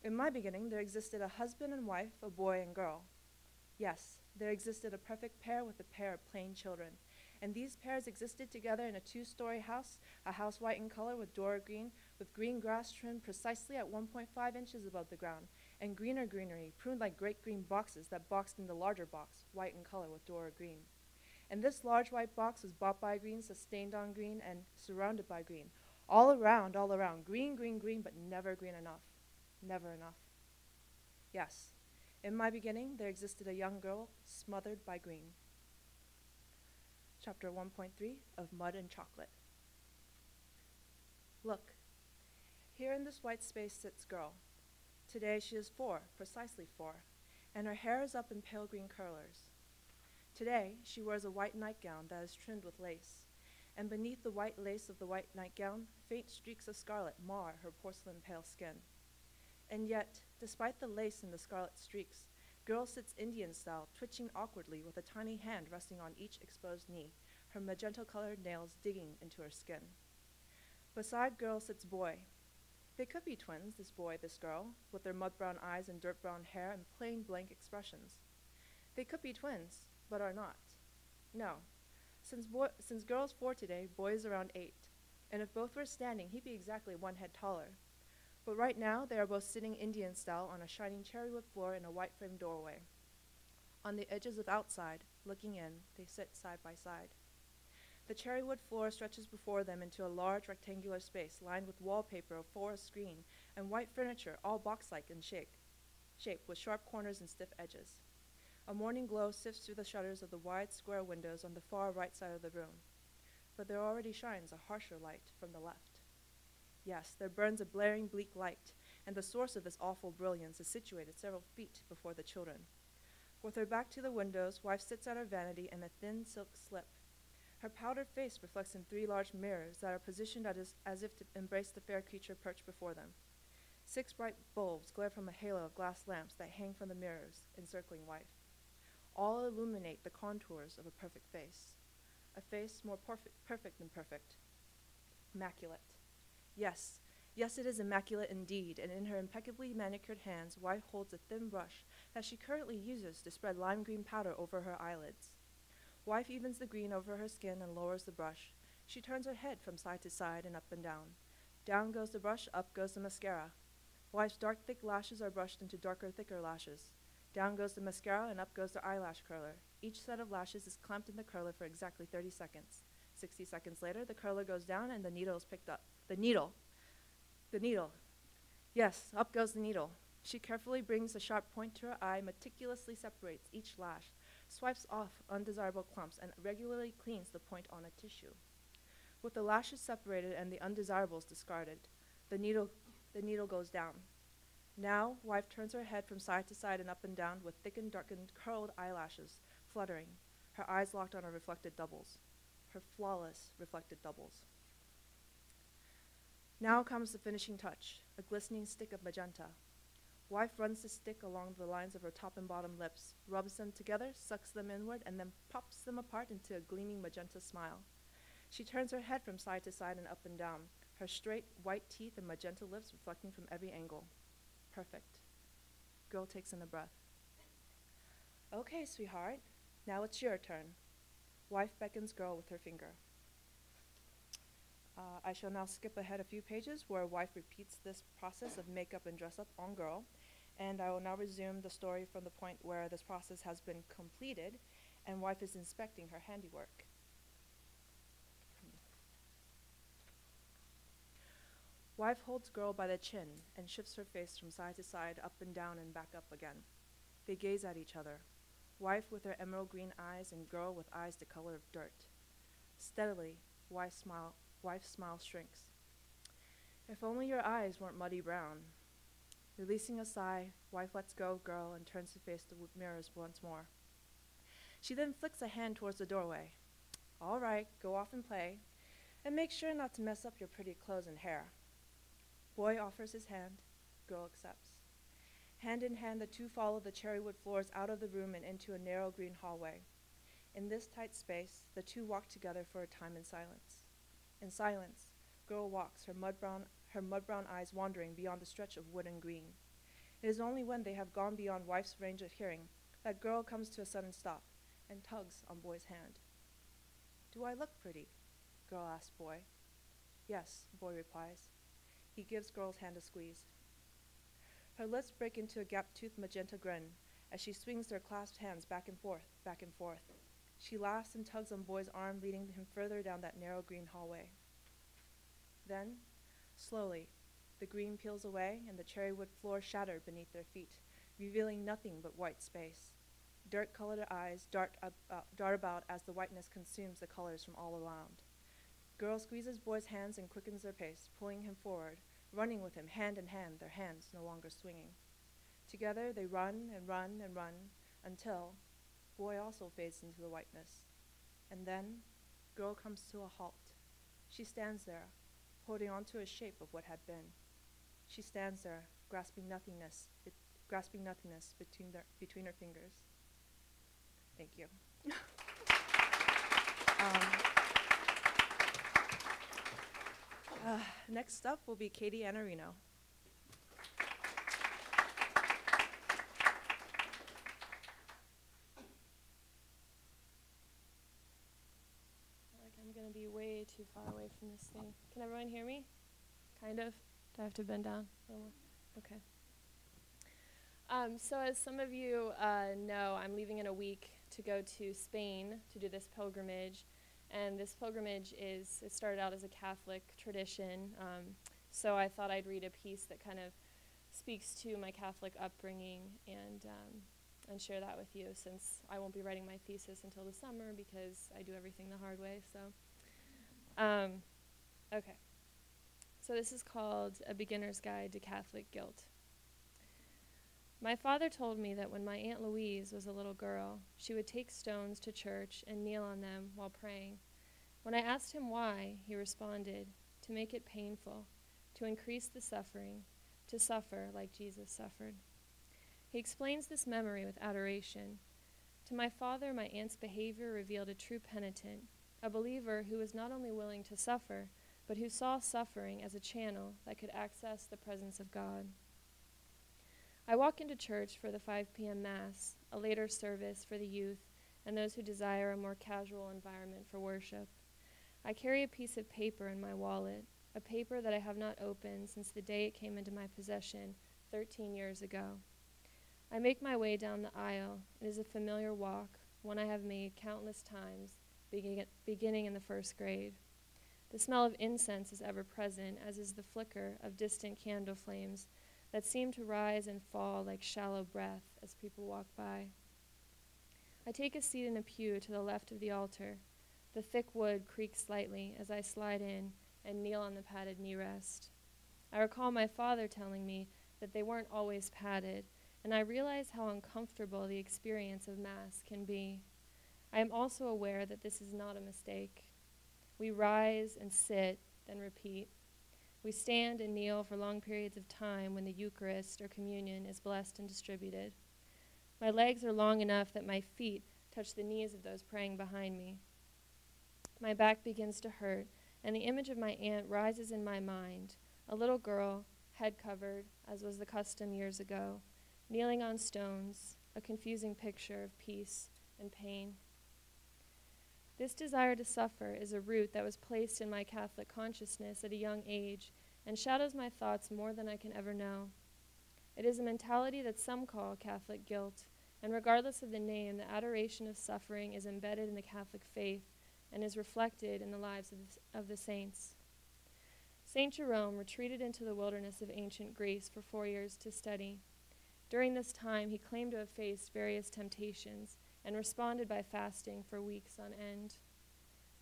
In my beginning, there existed a husband and wife, a boy and girl. Yes, there existed a perfect pair with a pair of plain children. And these pairs existed together in a two story house, a house white in color with Dora green, with green grass trimmed precisely at 1.5 inches above the ground, and greener greenery, pruned like great green boxes that boxed in the larger box, white in color with Dora green. And this large white box was bought by green, sustained on green, and surrounded by green. All around, all around, green, green, green, but never green enough. Never enough. Yes, in my beginning, there existed a young girl smothered by green. Chapter 1.3 of Mud and Chocolate. Look, here in this white space sits girl. Today she is four, precisely four, and her hair is up in pale green curlers. Today she wears a white nightgown that is trimmed with lace, and beneath the white lace of the white nightgown, faint streaks of scarlet mar her porcelain pale skin. And yet, despite the lace and the scarlet streaks, girl sits Indian style, twitching awkwardly with a tiny hand resting on each exposed knee, her magenta colored nails digging into her skin. Beside girl sits boy. They could be twins, this boy, this girl, with their mud brown eyes and dirt brown hair and plain blank expressions. They could be twins, but are not. No. Since, boy, since girl's four today, boy's around eight. And if both were standing, he'd be exactly one head taller. But right now, they are both sitting Indian style on a shining cherrywood floor in a white framed doorway. On the edges of outside, looking in, they sit side by side. The cherrywood floor stretches before them into a large rectangular space lined with wallpaper of forest green and white furniture, all box like in shape, shape, with sharp corners and stiff edges. A morning glow sifts through the shutters of the wide square windows on the far right side of the room. But there already shines a harsher light from the left. Yes, there burns a blaring, bleak light, and the source of this awful brilliance is situated several feet before the children. With her back to the windows, wife sits at her vanity in a thin silk slip. Her powdered face reflects in three large mirrors that are positioned as, as if to embrace the fair creature perched before them. Six bright bulbs glare from a halo of glass lamps that hang from the mirrors, encircling wife. All illuminate the contours of a perfect face, a face more perfect, perfect than perfect, immaculate. Yes, yes, it is immaculate indeed, and in her impeccably manicured hands, wife holds a thin brush that she currently uses to spread lime green powder over her eyelids. Wife evens the green over her skin and lowers the brush. She turns her head from side to side and up and down. Down goes the brush, up goes the mascara. Wife's dark, thick lashes are brushed into darker, thicker lashes. Down goes the mascara and up goes the eyelash curler. Each set of lashes is clamped in the curler for exactly 30 seconds. 60 seconds later, the curler goes down and the needle is picked up. The needle. The needle. Yes, up goes the needle. She carefully brings the sharp point to her eye, meticulously separates each lash, swipes off undesirable clumps, and regularly cleans the point on a tissue. With the lashes separated and the undesirables discarded, the needle, the needle goes down. Now, wife turns her head from side to side and up and down with thickened, darkened, curled eyelashes fluttering, her eyes locked on her reflected doubles, her flawless reflected doubles. Now comes the finishing touch, a glistening stick of magenta. Wife runs the stick along the lines of her top and bottom lips, rubs them together, sucks them inward, and then pops them apart into a gleaming magenta smile. She turns her head from side to side and up and down, her straight, white teeth and magenta lips reflecting from every angle. Perfect. Girl takes in a breath. Okay, sweetheart, now it's your turn. Wife beckons girl with her finger. Uh, I shall now skip ahead a few pages where wife repeats this process of makeup and dress up on girl, and I will now resume the story from the point where this process has been completed and wife is inspecting her handiwork. Wife holds girl by the chin and shifts her face from side to side, up and down and back up again. They gaze at each other. Wife with her emerald green eyes and girl with eyes the color of dirt. Steadily, wife smile, wife's smile shrinks. If only your eyes weren't muddy brown. Releasing a sigh, wife lets go of girl and turns to face the mirrors once more. She then flicks a hand towards the doorway. All right, go off and play, and make sure not to mess up your pretty clothes and hair. Boy offers his hand, girl accepts. Hand in hand, the two follow the cherrywood floors out of the room and into a narrow green hallway. In this tight space, the two walk together for a time in silence. In silence, girl walks, her mud brown, her mud brown eyes wandering beyond the stretch of wood and green. It is only when they have gone beyond wife's range of hearing that girl comes to a sudden stop and tugs on boy's hand. Do I look pretty? Girl asks boy. Yes, boy replies. He gives girl's hand a squeeze. Her lips break into a gap-toothed magenta grin as she swings their clasped hands back and forth, back and forth. She laughs and tugs on boy's arm, leading him further down that narrow green hallway. Then, slowly, the green peels away and the cherrywood floor shattered beneath their feet, revealing nothing but white space. Dirt-colored eyes dart, ab- uh, dart about as the whiteness consumes the colors from all around. Girl squeezes boy's hands and quickens their pace, pulling him forward, running with him hand in hand, their hands no longer swinging. Together they run and run and run until boy also fades into the whiteness. And then girl comes to a halt. She stands there, holding on to a shape of what had been. She stands there, grasping nothingness, grasping nothingness between, their, between her fingers. Thank you. um, uh, next up will be Katie like I'm gonna be way too far away from this thing. Can everyone hear me? Kind of. Do I have to bend down a little more? Okay. Um, so as some of you uh, know, I'm leaving in a week to go to Spain to do this pilgrimage, and this pilgrimage is it started out as a Catholic tradition. Um, so I thought I'd read a piece that kind of speaks to my Catholic upbringing and um, and share that with you since I won't be writing my thesis until the summer because I do everything the hard way. So, um, okay. So this is called A Beginner's Guide to Catholic Guilt. My father told me that when my Aunt Louise was a little girl, she would take stones to church and kneel on them while praying. When I asked him why, he responded, to make it painful, to increase the suffering, to suffer like Jesus suffered. He explains this memory with adoration. To my father, my aunt's behavior revealed a true penitent, a believer who was not only willing to suffer, but who saw suffering as a channel that could access the presence of God. I walk into church for the 5 p.m. Mass, a later service for the youth and those who desire a more casual environment for worship. I carry a piece of paper in my wallet, a paper that I have not opened since the day it came into my possession 13 years ago. I make my way down the aisle. It is a familiar walk, one I have made countless times, begin- beginning in the first grade. The smell of incense is ever present, as is the flicker of distant candle flames that seem to rise and fall like shallow breath as people walk by. I take a seat in a pew to the left of the altar. The thick wood creaks slightly as I slide in and kneel on the padded knee rest. I recall my father telling me that they weren't always padded, and I realize how uncomfortable the experience of Mass can be. I am also aware that this is not a mistake. We rise and sit, then repeat. We stand and kneel for long periods of time when the Eucharist or communion is blessed and distributed. My legs are long enough that my feet touch the knees of those praying behind me. My back begins to hurt, and the image of my aunt rises in my mind a little girl, head covered, as was the custom years ago, kneeling on stones, a confusing picture of peace and pain. This desire to suffer is a root that was placed in my Catholic consciousness at a young age and shadows my thoughts more than I can ever know. It is a mentality that some call Catholic guilt, and regardless of the name, the adoration of suffering is embedded in the Catholic faith and is reflected in the lives of the, of the saints. St. Jerome retreated into the wilderness of ancient Greece for four years to study. During this time, he claimed to have faced various temptations and responded by fasting for weeks on end.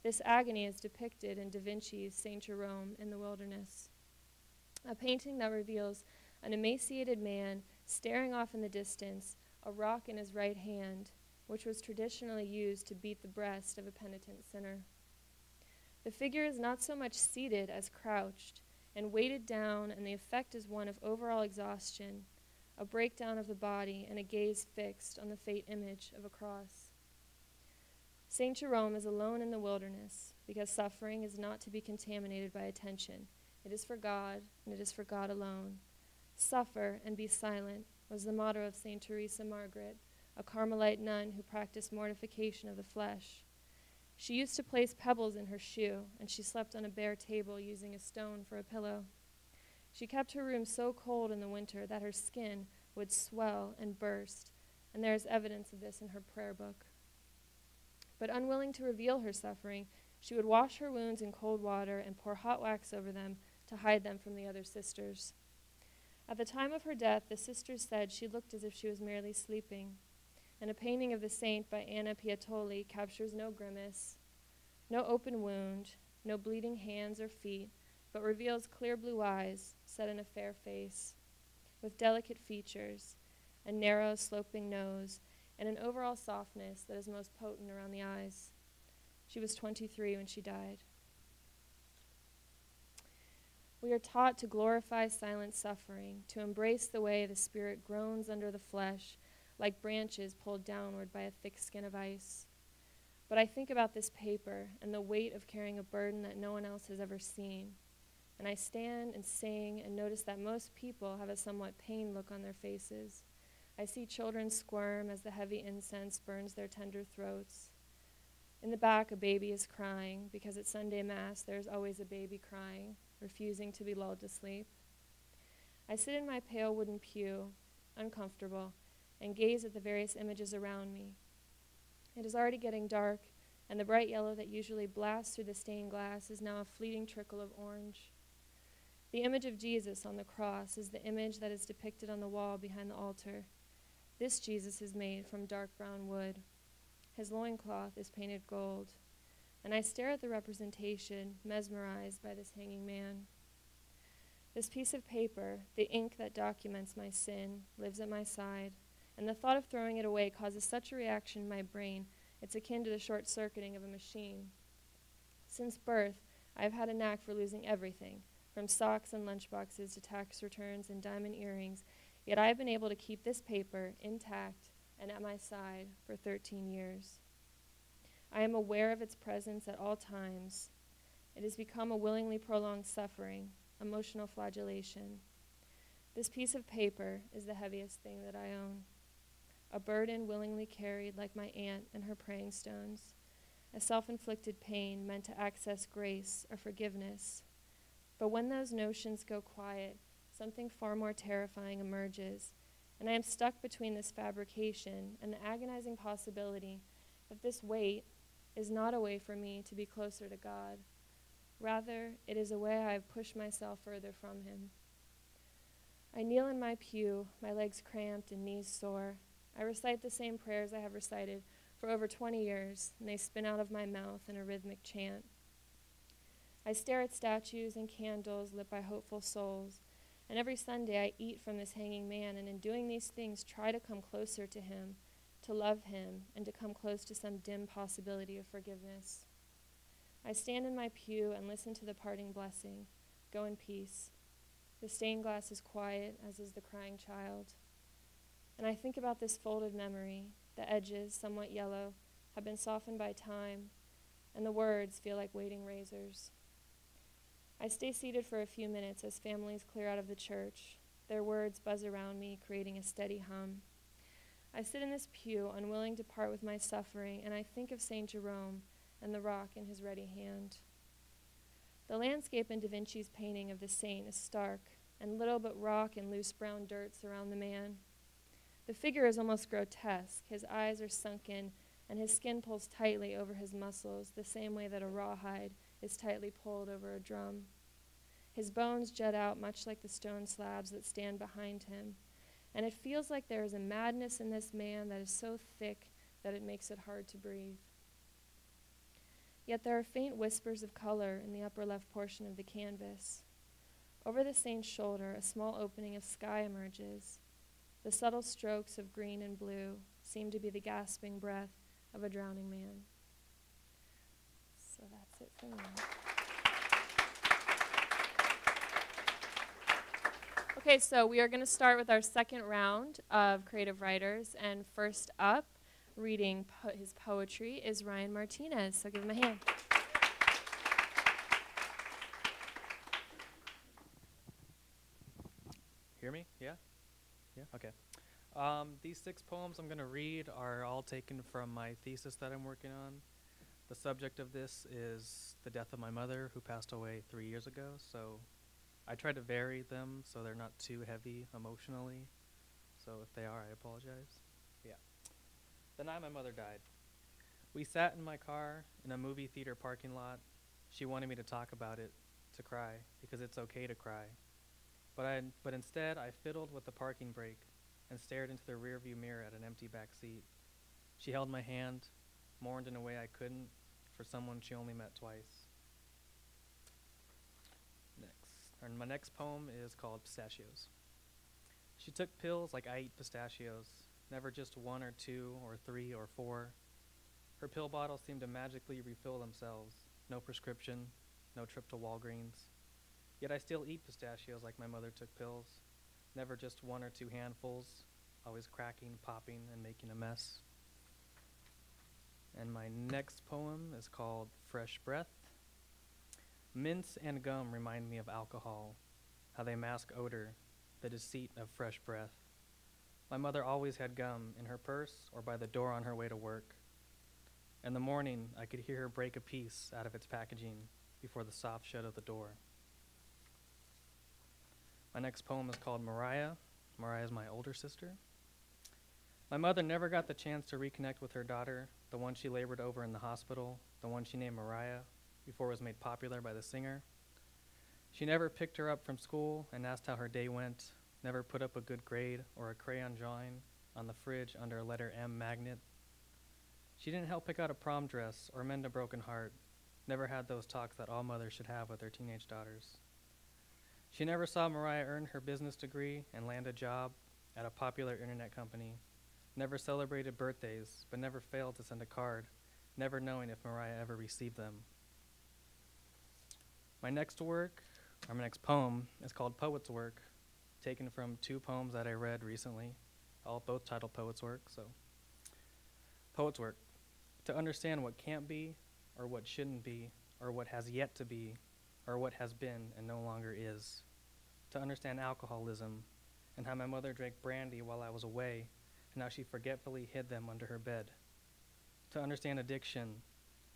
This agony is depicted in Da Vinci's St. Jerome in the Wilderness, a painting that reveals an emaciated man staring off in the distance, a rock in his right hand, which was traditionally used to beat the breast of a penitent sinner. The figure is not so much seated as crouched and weighted down, and the effect is one of overall exhaustion, a breakdown of the body, and a gaze fixed on the fate image of a cross. St. Jerome is alone in the wilderness because suffering is not to be contaminated by attention. It is for God, and it is for God alone. Suffer and be silent was the motto of St. Teresa Margaret, a Carmelite nun who practiced mortification of the flesh. She used to place pebbles in her shoe, and she slept on a bare table using a stone for a pillow. She kept her room so cold in the winter that her skin would swell and burst, and there is evidence of this in her prayer book but unwilling to reveal her suffering, she would wash her wounds in cold water and pour hot wax over them to hide them from the other sisters. At the time of her death, the sisters said she looked as if she was merely sleeping, and a painting of the saint by Anna Piattoli captures no grimace, no open wound, no bleeding hands or feet, but reveals clear blue eyes set in a fair face, with delicate features, a narrow, sloping nose, and an overall softness that is most potent around the eyes. She was 23 when she died. We are taught to glorify silent suffering, to embrace the way the spirit groans under the flesh, like branches pulled downward by a thick skin of ice. But I think about this paper and the weight of carrying a burden that no one else has ever seen. And I stand and sing and notice that most people have a somewhat pained look on their faces. I see children squirm as the heavy incense burns their tender throats. In the back, a baby is crying because at Sunday Mass there is always a baby crying, refusing to be lulled to sleep. I sit in my pale wooden pew, uncomfortable, and gaze at the various images around me. It is already getting dark, and the bright yellow that usually blasts through the stained glass is now a fleeting trickle of orange. The image of Jesus on the cross is the image that is depicted on the wall behind the altar. This Jesus is made from dark brown wood. His loincloth is painted gold. And I stare at the representation, mesmerized by this hanging man. This piece of paper, the ink that documents my sin, lives at my side, and the thought of throwing it away causes such a reaction in my brain, it's akin to the short circuiting of a machine. Since birth, I have had a knack for losing everything, from socks and lunchboxes to tax returns and diamond earrings, Yet I have been able to keep this paper intact and at my side for 13 years. I am aware of its presence at all times. It has become a willingly prolonged suffering, emotional flagellation. This piece of paper is the heaviest thing that I own. A burden willingly carried like my aunt and her praying stones, a self inflicted pain meant to access grace or forgiveness. But when those notions go quiet, something far more terrifying emerges, and I am stuck between this fabrication and the agonizing possibility that this weight is not a way for me to be closer to God. Rather, it is a way I have pushed myself further from Him. I kneel in my pew, my legs cramped and knees sore. I recite the same prayers I have recited for over 20 years, and they spin out of my mouth in a rhythmic chant. I stare at statues and candles lit by hopeful souls and every Sunday I eat from this hanging man, and in doing these things, try to come closer to him, to love him, and to come close to some dim possibility of forgiveness. I stand in my pew and listen to the parting blessing Go in peace. The stained glass is quiet, as is the crying child. And I think about this folded memory. The edges, somewhat yellow, have been softened by time, and the words feel like waiting razors. I stay seated for a few minutes as families clear out of the church. Their words buzz around me, creating a steady hum. I sit in this pew, unwilling to part with my suffering, and I think of St. Jerome and the rock in his ready hand. The landscape in Da Vinci's painting of the saint is stark, and little but rock and loose brown dirt surround the man. The figure is almost grotesque. His eyes are sunken, and his skin pulls tightly over his muscles, the same way that a rawhide is tightly pulled over a drum. His bones jut out much like the stone slabs that stand behind him. And it feels like there is a madness in this man that is so thick that it makes it hard to breathe. Yet there are faint whispers of color in the upper left portion of the canvas. Over the saint's shoulder, a small opening of sky emerges. The subtle strokes of green and blue seem to be the gasping breath of a drowning man. So that's it for me. Okay, so we are going to start with our second round of creative writers. And first up, reading po- his poetry, is Ryan Martinez. So give him a hand. Hear me? Yeah? Yeah? Okay. Um, these six poems I'm going to read are all taken from my thesis that I'm working on. The subject of this is the death of my mother, who passed away three years ago. So I try to vary them so they're not too heavy emotionally. So if they are, I apologize. Yeah. The night my mother died, we sat in my car in a movie theater parking lot. She wanted me to talk about it, to cry, because it's okay to cry. But, I, but instead, I fiddled with the parking brake and stared into the rearview mirror at an empty back seat. She held my hand, mourned in a way I couldn't for someone she only met twice. Next, and my next poem is called Pistachios. She took pills like I eat pistachios, never just one or two or three or four. Her pill bottles seemed to magically refill themselves. No prescription, no trip to Walgreens. Yet I still eat pistachios like my mother took pills, never just one or two handfuls, always cracking, popping, and making a mess. And my next poem is called Fresh Breath. Mints and gum remind me of alcohol, how they mask odor, the deceit of fresh breath. My mother always had gum in her purse or by the door on her way to work. In the morning, I could hear her break a piece out of its packaging before the soft shut of the door. My next poem is called Mariah. Mariah is my older sister. My mother never got the chance to reconnect with her daughter, the one she labored over in the hospital, the one she named Mariah, before it was made popular by the singer. She never picked her up from school and asked how her day went, never put up a good grade or a crayon drawing on the fridge under a letter M magnet. She didn't help pick out a prom dress or mend a broken heart, never had those talks that all mothers should have with their teenage daughters. She never saw Mariah earn her business degree and land a job at a popular internet company, never celebrated birthdays, but never failed to send a card, never knowing if Mariah ever received them. My next work, or my next poem, is called Poet's Work, taken from two poems that I read recently, all both titled Poet's Work. So, Poet's Work. To understand what can't be, or what shouldn't be, or what has yet to be, or what has been and no longer is. To understand alcoholism, and how my mother drank brandy while I was away, and how she forgetfully hid them under her bed. To understand addiction,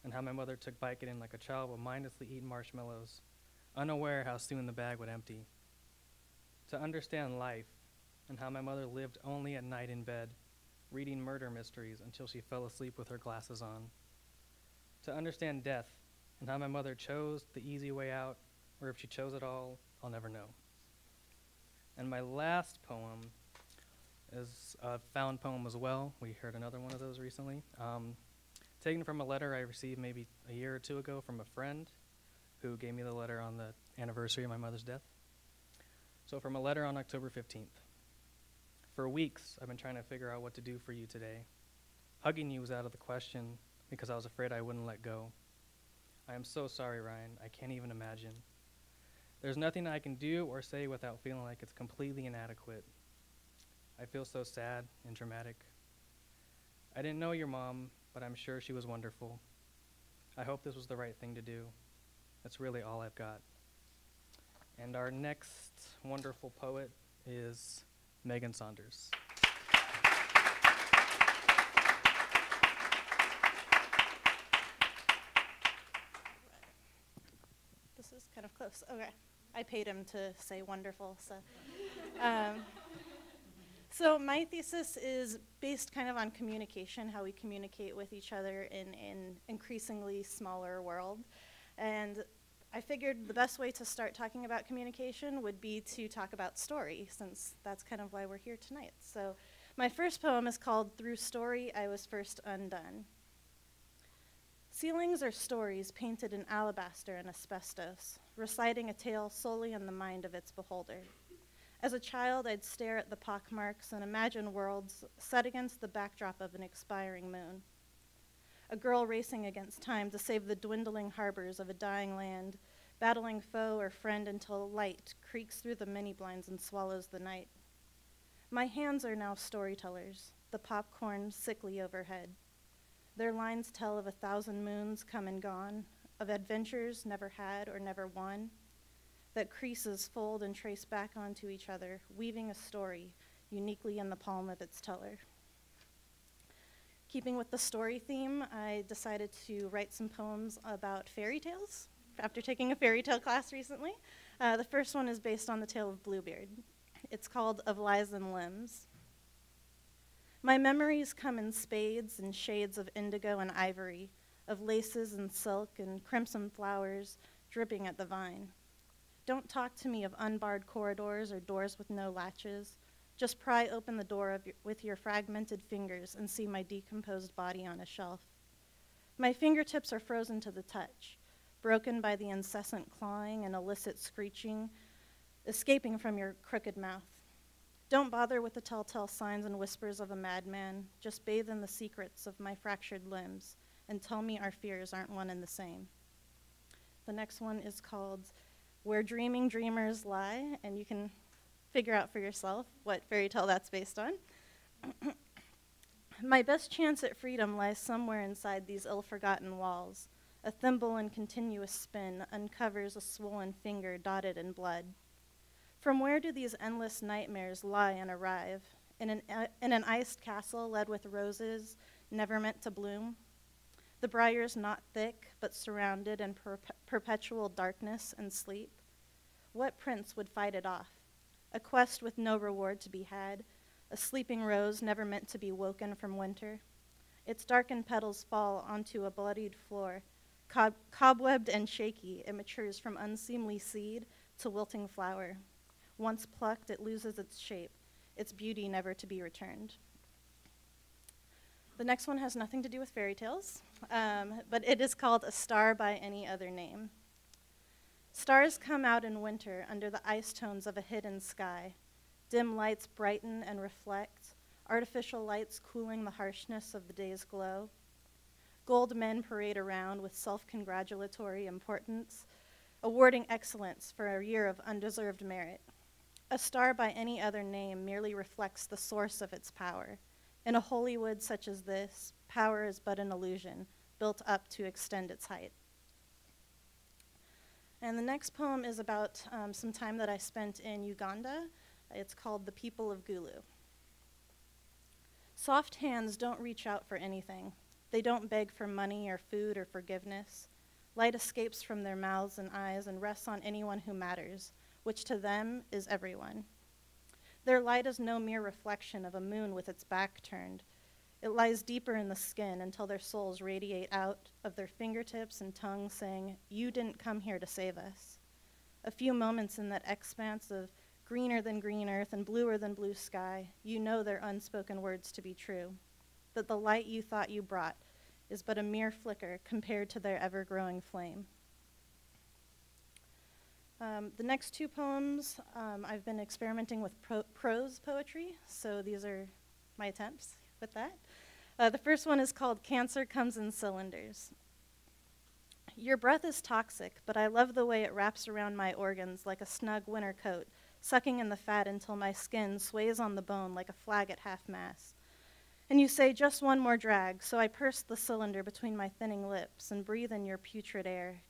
and how my mother took Vicodin like a child would mindlessly eat marshmallows, unaware how soon the bag would empty. To understand life, and how my mother lived only at night in bed, reading murder mysteries until she fell asleep with her glasses on. To understand death, and how my mother chose the easy way out, or if she chose it all, I'll never know. And my last poem is a found poem as well. We heard another one of those recently. Um, taken from a letter I received maybe a year or two ago from a friend who gave me the letter on the anniversary of my mother's death. So, from a letter on October 15th. For weeks, I've been trying to figure out what to do for you today. Hugging you was out of the question because I was afraid I wouldn't let go. I am so sorry, Ryan. I can't even imagine. There's nothing I can do or say without feeling like it's completely inadequate. I feel so sad and dramatic. I didn't know your mom, but I'm sure she was wonderful. I hope this was the right thing to do. That's really all I've got. And our next wonderful poet is Megan Saunders. This is kind of close. Okay. I paid him to say wonderful, so. Um, so my thesis is based kind of on communication, how we communicate with each other in an increasingly smaller world. And I figured the best way to start talking about communication would be to talk about story, since that's kind of why we're here tonight. So, my first poem is called Through Story I Was First Undone. Ceilings are stories painted in alabaster and asbestos, reciting a tale solely in the mind of its beholder. As a child, I'd stare at the pockmarks and imagine worlds set against the backdrop of an expiring moon. A girl racing against time to save the dwindling harbors of a dying land, battling foe or friend until light creaks through the many blinds and swallows the night. My hands are now storytellers, the popcorn sickly overhead. Their lines tell of a thousand moons come and gone, of adventures never had or never won, that creases fold and trace back onto each other, weaving a story uniquely in the palm of its teller. Keeping with the story theme, I decided to write some poems about fairy tales after taking a fairy tale class recently. Uh, the first one is based on the tale of Bluebeard. It's called Of Lies and Limbs. My memories come in spades and shades of indigo and ivory, of laces and silk and crimson flowers dripping at the vine. Don't talk to me of unbarred corridors or doors with no latches. Just pry open the door your, with your fragmented fingers and see my decomposed body on a shelf. My fingertips are frozen to the touch, broken by the incessant clawing and illicit screeching escaping from your crooked mouth. Don't bother with the telltale signs and whispers of a madman. Just bathe in the secrets of my fractured limbs and tell me our fears aren't one and the same. The next one is called Where Dreaming Dreamers Lie, and you can figure out for yourself what fairy tale that's based on. my best chance at freedom lies somewhere inside these ill forgotten walls. A thimble in continuous spin uncovers a swollen finger dotted in blood. From where do these endless nightmares lie and arrive? In an, uh, in an iced castle led with roses never meant to bloom? The briars not thick, but surrounded in perpe- perpetual darkness and sleep? What prince would fight it off? A quest with no reward to be had, a sleeping rose never meant to be woken from winter. Its darkened petals fall onto a bloodied floor. Cob- cobwebbed and shaky, it matures from unseemly seed to wilting flower. Once plucked, it loses its shape, its beauty never to be returned. The next one has nothing to do with fairy tales, um, but it is called A Star by Any Other Name. Stars come out in winter under the ice tones of a hidden sky. Dim lights brighten and reflect, artificial lights cooling the harshness of the day's glow. Gold men parade around with self congratulatory importance, awarding excellence for a year of undeserved merit. A star by any other name merely reflects the source of its power. In a Hollywood such as this, power is but an illusion, built up to extend its height. And the next poem is about um, some time that I spent in Uganda. It's called The People of Gulu. Soft hands don't reach out for anything. They don't beg for money or food or forgiveness. Light escapes from their mouths and eyes and rests on anyone who matters which to them is everyone. Their light is no mere reflection of a moon with its back turned. It lies deeper in the skin until their souls radiate out of their fingertips and tongues, saying, You didn't come here to save us. A few moments in that expanse of greener than green earth and bluer than blue sky, you know their unspoken words to be true. That the light you thought you brought is but a mere flicker compared to their ever growing flame. Um, the next two poems, um, I've been experimenting with pro- prose poetry, so these are my attempts with that. Uh, the first one is called Cancer Comes in Cylinders. Your breath is toxic, but I love the way it wraps around my organs like a snug winter coat, sucking in the fat until my skin sways on the bone like a flag at half mast. And you say, just one more drag, so I purse the cylinder between my thinning lips and breathe in your putrid air,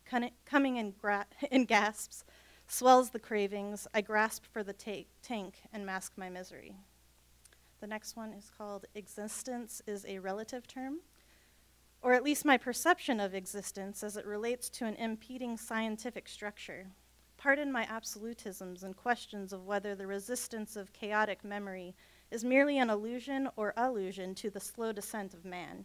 coming in, gra- in gasps, swells the cravings. I grasp for the ta- tank and mask my misery. The next one is called Existence is a Relative Term, or at least my perception of existence as it relates to an impeding scientific structure. Pardon my absolutisms and questions of whether the resistance of chaotic memory is merely an illusion or allusion to the slow descent of man.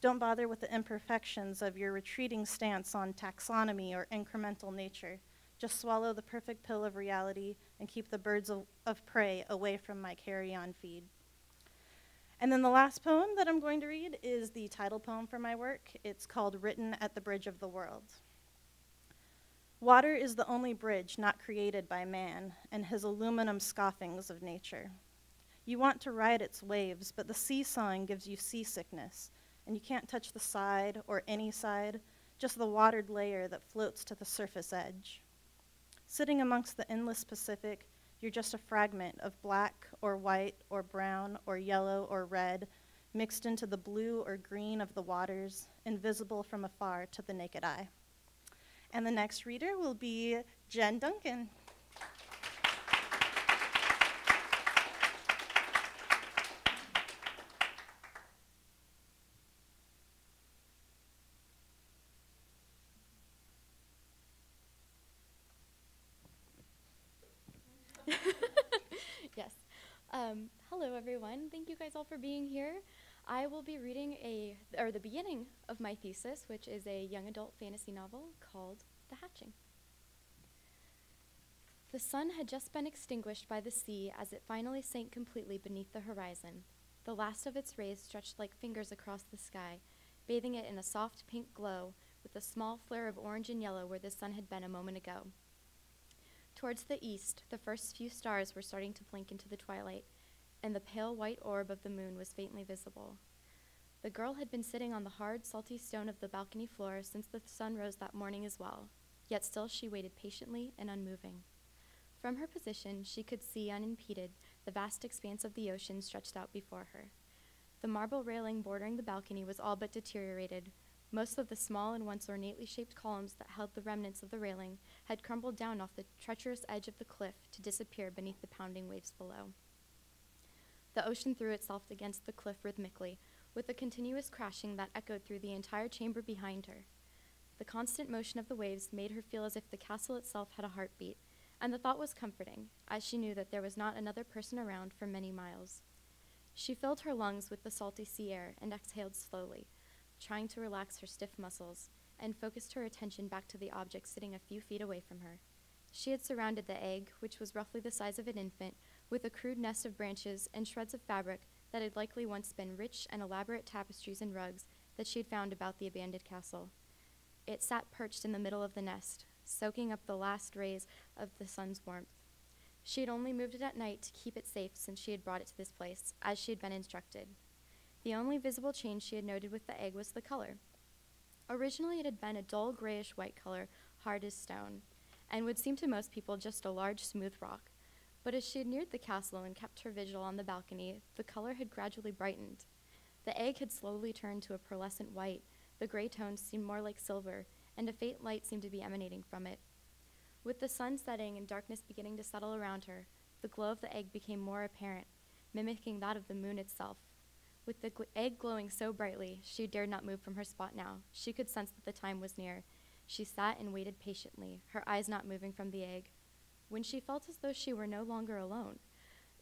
Don't bother with the imperfections of your retreating stance on taxonomy or incremental nature. Just swallow the perfect pill of reality and keep the birds of, of prey away from my carry on feed. And then the last poem that I'm going to read is the title poem for my work. It's called Written at the Bridge of the World. Water is the only bridge not created by man and his aluminum scoffings of nature. You want to ride its waves, but the seesawing gives you seasickness, and you can't touch the side or any side, just the watered layer that floats to the surface edge. Sitting amongst the endless Pacific, you're just a fragment of black or white or brown or yellow or red, mixed into the blue or green of the waters, invisible from afar to the naked eye. And the next reader will be Jen Duncan. yes. Um, hello, everyone. Thank you guys all for being here. I will be reading a, or the beginning of my thesis, which is a young adult fantasy novel called The Hatching. The sun had just been extinguished by the sea as it finally sank completely beneath the horizon. The last of its rays stretched like fingers across the sky, bathing it in a soft pink glow with a small flare of orange and yellow where the sun had been a moment ago. Towards the east, the first few stars were starting to blink into the twilight, and the pale white orb of the moon was faintly visible. The girl had been sitting on the hard, salty stone of the balcony floor since the sun rose that morning as well, yet still she waited patiently and unmoving. From her position, she could see unimpeded the vast expanse of the ocean stretched out before her. The marble railing bordering the balcony was all but deteriorated. Most of the small and once ornately shaped columns that held the remnants of the railing had crumbled down off the treacherous edge of the cliff to disappear beneath the pounding waves below. The ocean threw itself against the cliff rhythmically, with a continuous crashing that echoed through the entire chamber behind her. The constant motion of the waves made her feel as if the castle itself had a heartbeat, and the thought was comforting, as she knew that there was not another person around for many miles. She filled her lungs with the salty sea air and exhaled slowly, trying to relax her stiff muscles, and focused her attention back to the object sitting a few feet away from her. She had surrounded the egg, which was roughly the size of an infant, with a crude nest of branches and shreds of fabric that had likely once been rich and elaborate tapestries and rugs that she had found about the abandoned castle. It sat perched in the middle of the nest, soaking up the last rays of the sun's warmth. She had only moved it at night to keep it safe since she had brought it to this place, as she had been instructed. The only visible change she had noted with the egg was the color. Originally, it had been a dull grayish white color, hard as stone, and would seem to most people just a large, smooth rock. But as she neared the castle and kept her vigil on the balcony, the color had gradually brightened. The egg had slowly turned to a pearlescent white, the gray tones seemed more like silver, and a faint light seemed to be emanating from it. With the sun setting and darkness beginning to settle around her, the glow of the egg became more apparent, mimicking that of the moon itself. With the gl- egg glowing so brightly, she dared not move from her spot now. She could sense that the time was near. She sat and waited patiently, her eyes not moving from the egg when she felt as though she were no longer alone.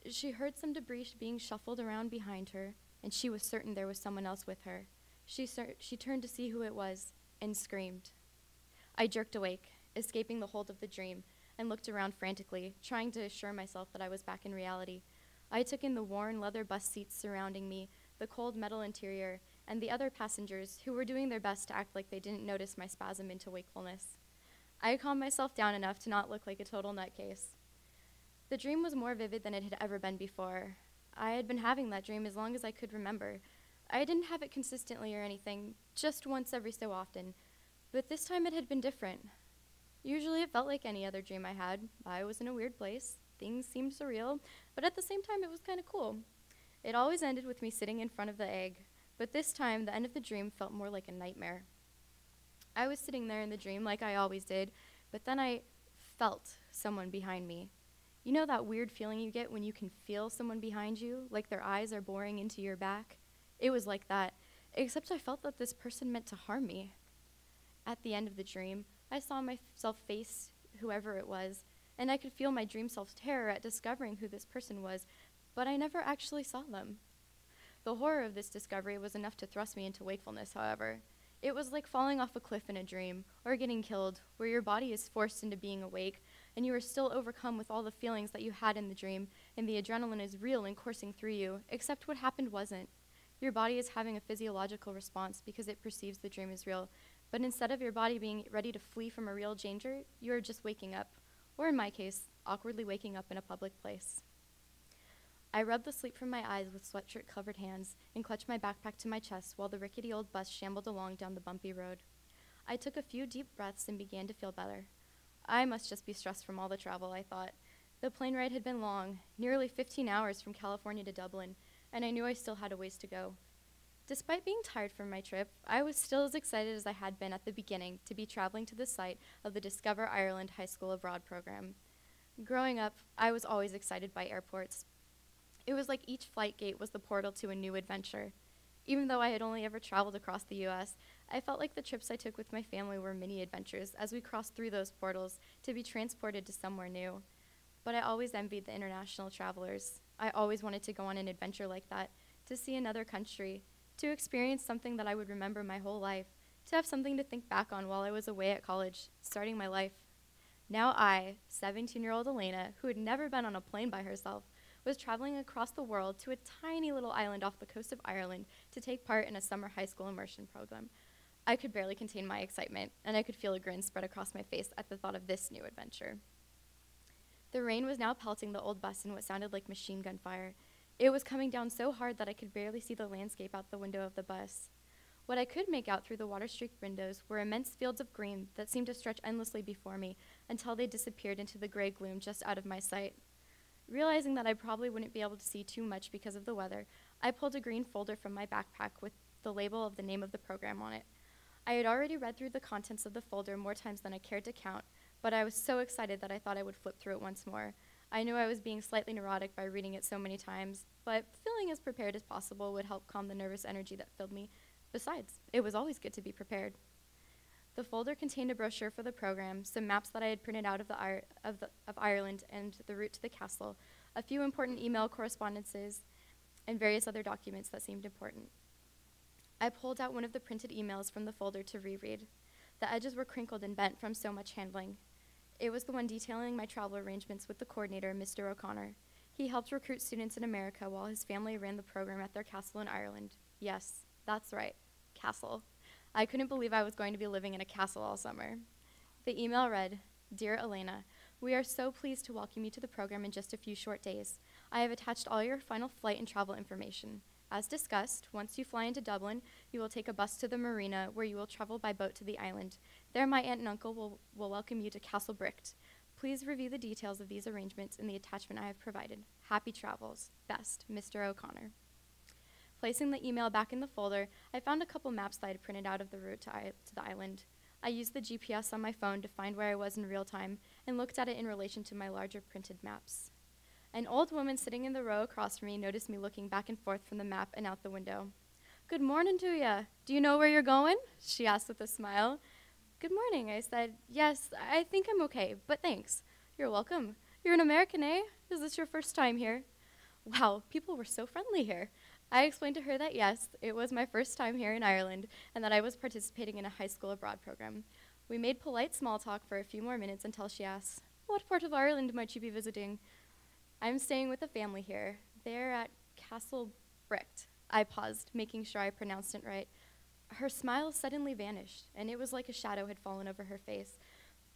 She heard some debris being shuffled around behind her, and she was certain there was someone else with her. She, she turned to see who it was and screamed. I jerked awake, escaping the hold of the dream, and looked around frantically, trying to assure myself that I was back in reality. I took in the worn leather bus seats surrounding me, the cold metal interior, and the other passengers who were doing their best to act like they didn't notice my spasm into wakefulness. I calmed myself down enough to not look like a total nutcase. The dream was more vivid than it had ever been before. I had been having that dream as long as I could remember. I didn't have it consistently or anything, just once every so often, but this time it had been different. Usually it felt like any other dream I had. I was in a weird place, things seemed surreal, but at the same time it was kind of cool. It always ended with me sitting in front of the egg, but this time the end of the dream felt more like a nightmare. I was sitting there in the dream like I always did, but then I felt someone behind me. You know that weird feeling you get when you can feel someone behind you, like their eyes are boring into your back? It was like that, except I felt that this person meant to harm me. At the end of the dream, I saw myself face whoever it was, and I could feel my dream self's terror at discovering who this person was, but I never actually saw them. The horror of this discovery was enough to thrust me into wakefulness, however. It was like falling off a cliff in a dream, or getting killed, where your body is forced into being awake, and you are still overcome with all the feelings that you had in the dream, and the adrenaline is real and coursing through you, except what happened wasn't. Your body is having a physiological response because it perceives the dream as real, but instead of your body being ready to flee from a real danger, you are just waking up, or in my case, awkwardly waking up in a public place. I rubbed the sleep from my eyes with sweatshirt covered hands and clutched my backpack to my chest while the rickety old bus shambled along down the bumpy road. I took a few deep breaths and began to feel better. I must just be stressed from all the travel, I thought. The plane ride had been long, nearly 15 hours from California to Dublin, and I knew I still had a ways to go. Despite being tired from my trip, I was still as excited as I had been at the beginning to be traveling to the site of the Discover Ireland High School Abroad program. Growing up, I was always excited by airports. It was like each flight gate was the portal to a new adventure. Even though I had only ever traveled across the US, I felt like the trips I took with my family were mini adventures as we crossed through those portals to be transported to somewhere new. But I always envied the international travelers. I always wanted to go on an adventure like that, to see another country, to experience something that I would remember my whole life, to have something to think back on while I was away at college, starting my life. Now I, 17 year old Elena, who had never been on a plane by herself, was traveling across the world to a tiny little island off the coast of Ireland to take part in a summer high school immersion program. I could barely contain my excitement, and I could feel a grin spread across my face at the thought of this new adventure. The rain was now pelting the old bus in what sounded like machine gun fire. It was coming down so hard that I could barely see the landscape out the window of the bus. What I could make out through the water streaked windows were immense fields of green that seemed to stretch endlessly before me until they disappeared into the gray gloom just out of my sight. Realizing that I probably wouldn't be able to see too much because of the weather, I pulled a green folder from my backpack with the label of the name of the program on it. I had already read through the contents of the folder more times than I cared to count, but I was so excited that I thought I would flip through it once more. I knew I was being slightly neurotic by reading it so many times, but feeling as prepared as possible would help calm the nervous energy that filled me. Besides, it was always good to be prepared. The folder contained a brochure for the program, some maps that I had printed out of, the, of, the, of Ireland and the route to the castle, a few important email correspondences, and various other documents that seemed important. I pulled out one of the printed emails from the folder to reread. The edges were crinkled and bent from so much handling. It was the one detailing my travel arrangements with the coordinator, Mr. O'Connor. He helped recruit students in America while his family ran the program at their castle in Ireland. Yes, that's right, castle. I couldn't believe I was going to be living in a castle all summer. The email read Dear Elena, we are so pleased to welcome you to the program in just a few short days. I have attached all your final flight and travel information. As discussed, once you fly into Dublin, you will take a bus to the marina where you will travel by boat to the island. There, my aunt and uncle will, will welcome you to Castle Bricht. Please review the details of these arrangements in the attachment I have provided. Happy travels. Best, Mr. O'Connor. Placing the email back in the folder, I found a couple maps that I had printed out of the route to, to the island. I used the GPS on my phone to find where I was in real time and looked at it in relation to my larger printed maps. An old woman sitting in the row across from me noticed me looking back and forth from the map and out the window. Good morning to ya. Do you know where you're going? She asked with a smile. Good morning, I said. Yes, I think I'm okay, but thanks. You're welcome. You're an American, eh? Is this your first time here? Wow, people were so friendly here. I explained to her that yes, it was my first time here in Ireland and that I was participating in a high school abroad program. We made polite small talk for a few more minutes until she asked, What part of Ireland might you be visiting? I'm staying with a family here. They're at Castle Bricht. I paused, making sure I pronounced it right. Her smile suddenly vanished, and it was like a shadow had fallen over her face.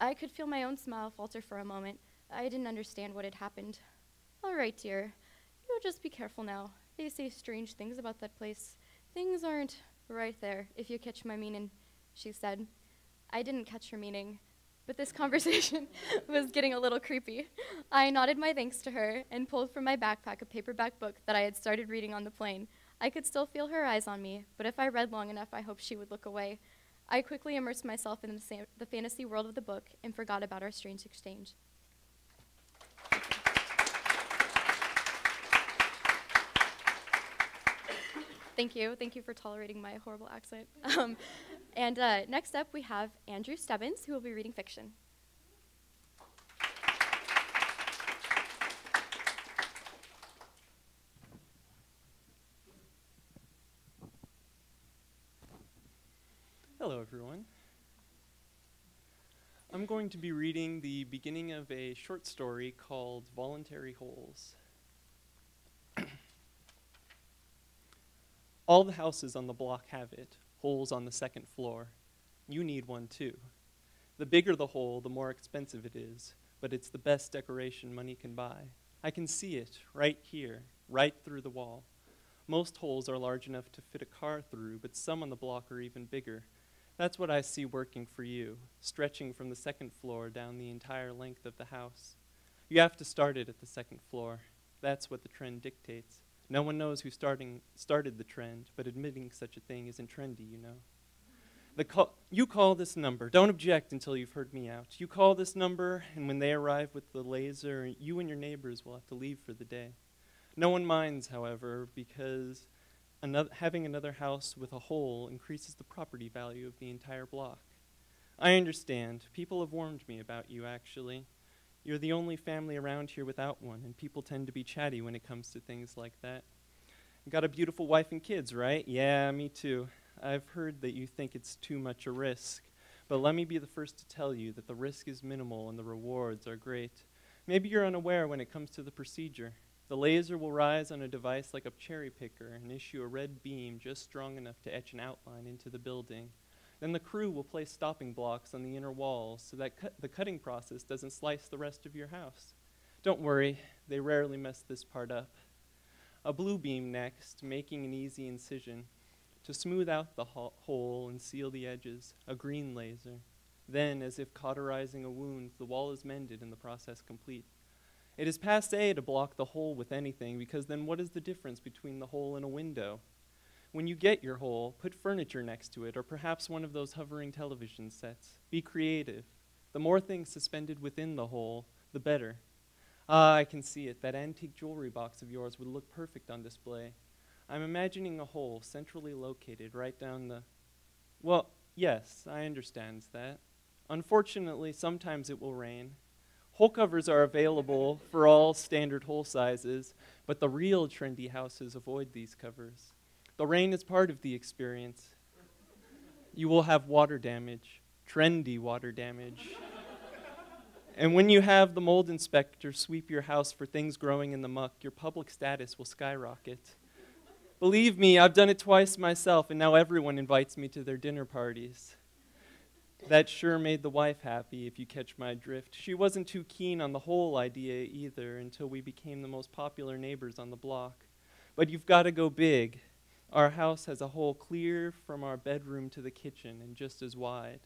I could feel my own smile falter for a moment. I didn't understand what had happened. All right, dear. You'll just be careful now. They say strange things about that place. Things aren't right there, if you catch my meaning, she said. I didn't catch her meaning, but this conversation was getting a little creepy. I nodded my thanks to her and pulled from my backpack a paperback book that I had started reading on the plane. I could still feel her eyes on me, but if I read long enough, I hoped she would look away. I quickly immersed myself in the, the fantasy world of the book and forgot about our strange exchange. thank you. Thank you for tolerating my horrible accent. Um, and uh, next up, we have Andrew Stebbins, who will be reading fiction. Hello, everyone. I'm going to be reading the beginning of a short story called Voluntary Holes. All the houses on the block have it holes on the second floor. You need one too. The bigger the hole, the more expensive it is, but it's the best decoration money can buy. I can see it right here, right through the wall. Most holes are large enough to fit a car through, but some on the block are even bigger. That's what I see working for you, stretching from the second floor down the entire length of the house. You have to start it at the second floor. That's what the trend dictates. No one knows who starting, started the trend, but admitting such a thing isn't trendy, you know. The call, you call this number. Don't object until you've heard me out. You call this number, and when they arrive with the laser, you and your neighbors will have to leave for the day. No one minds, however, because another, having another house with a hole increases the property value of the entire block. I understand. People have warned me about you, actually. You're the only family around here without one, and people tend to be chatty when it comes to things like that. Got a beautiful wife and kids, right? Yeah, me too. I've heard that you think it's too much a risk, but let me be the first to tell you that the risk is minimal and the rewards are great. Maybe you're unaware when it comes to the procedure. The laser will rise on a device like a cherry picker and issue a red beam just strong enough to etch an outline into the building. Then the crew will place stopping blocks on the inner walls so that cut the cutting process doesn't slice the rest of your house. Don't worry, they rarely mess this part up. A blue beam next, making an easy incision. To smooth out the ho hole and seal the edges, a green laser. Then, as if cauterizing a wound, the wall is mended and the process complete. It is passe to block the hole with anything because then what is the difference between the hole and a window? When you get your hole, put furniture next to it or perhaps one of those hovering television sets. Be creative. The more things suspended within the hole, the better. Ah, I can see it. That antique jewelry box of yours would look perfect on display. I'm imagining a hole centrally located right down the. Well, yes, I understand that. Unfortunately, sometimes it will rain, Hole covers are available for all standard hole sizes, but the real trendy houses avoid these covers. The rain is part of the experience. You will have water damage, trendy water damage. and when you have the mold inspector sweep your house for things growing in the muck, your public status will skyrocket. Believe me, I've done it twice myself, and now everyone invites me to their dinner parties. That sure made the wife happy, if you catch my drift. She wasn't too keen on the whole idea either until we became the most popular neighbors on the block. But you've got to go big. Our house has a hole clear from our bedroom to the kitchen and just as wide.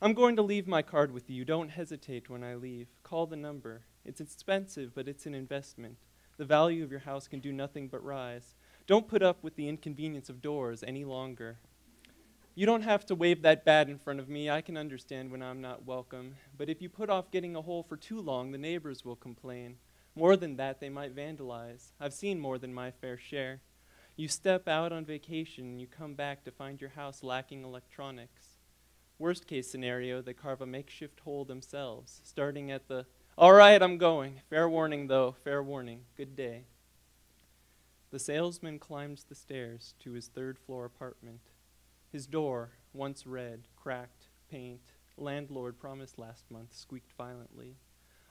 I'm going to leave my card with you. Don't hesitate when I leave. Call the number. It's expensive, but it's an investment. The value of your house can do nothing but rise. Don't put up with the inconvenience of doors any longer. You don't have to wave that bat in front of me. I can understand when I'm not welcome. But if you put off getting a hole for too long, the neighbors will complain. More than that, they might vandalize. I've seen more than my fair share. You step out on vacation and you come back to find your house lacking electronics. Worst case scenario, they carve a makeshift hole themselves, starting at the, all right, I'm going. Fair warning, though, fair warning. Good day. The salesman climbs the stairs to his third floor apartment. His door, once red, cracked, paint, landlord promised last month, squeaked violently.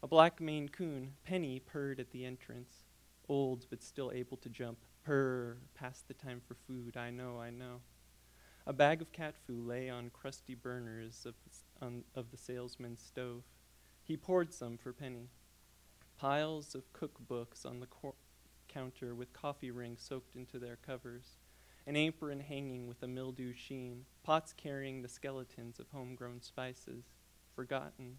A black Maine coon, Penny, purred at the entrance. Old, but still able to jump. Purr, past the time for food, I know, I know. A bag of cat food lay on crusty burners of, on, of the salesman's stove. He poured some for Penny. Piles of cookbooks on the counter with coffee rings soaked into their covers an apron hanging with a mildew sheen, pots carrying the skeletons of homegrown spices, forgotten.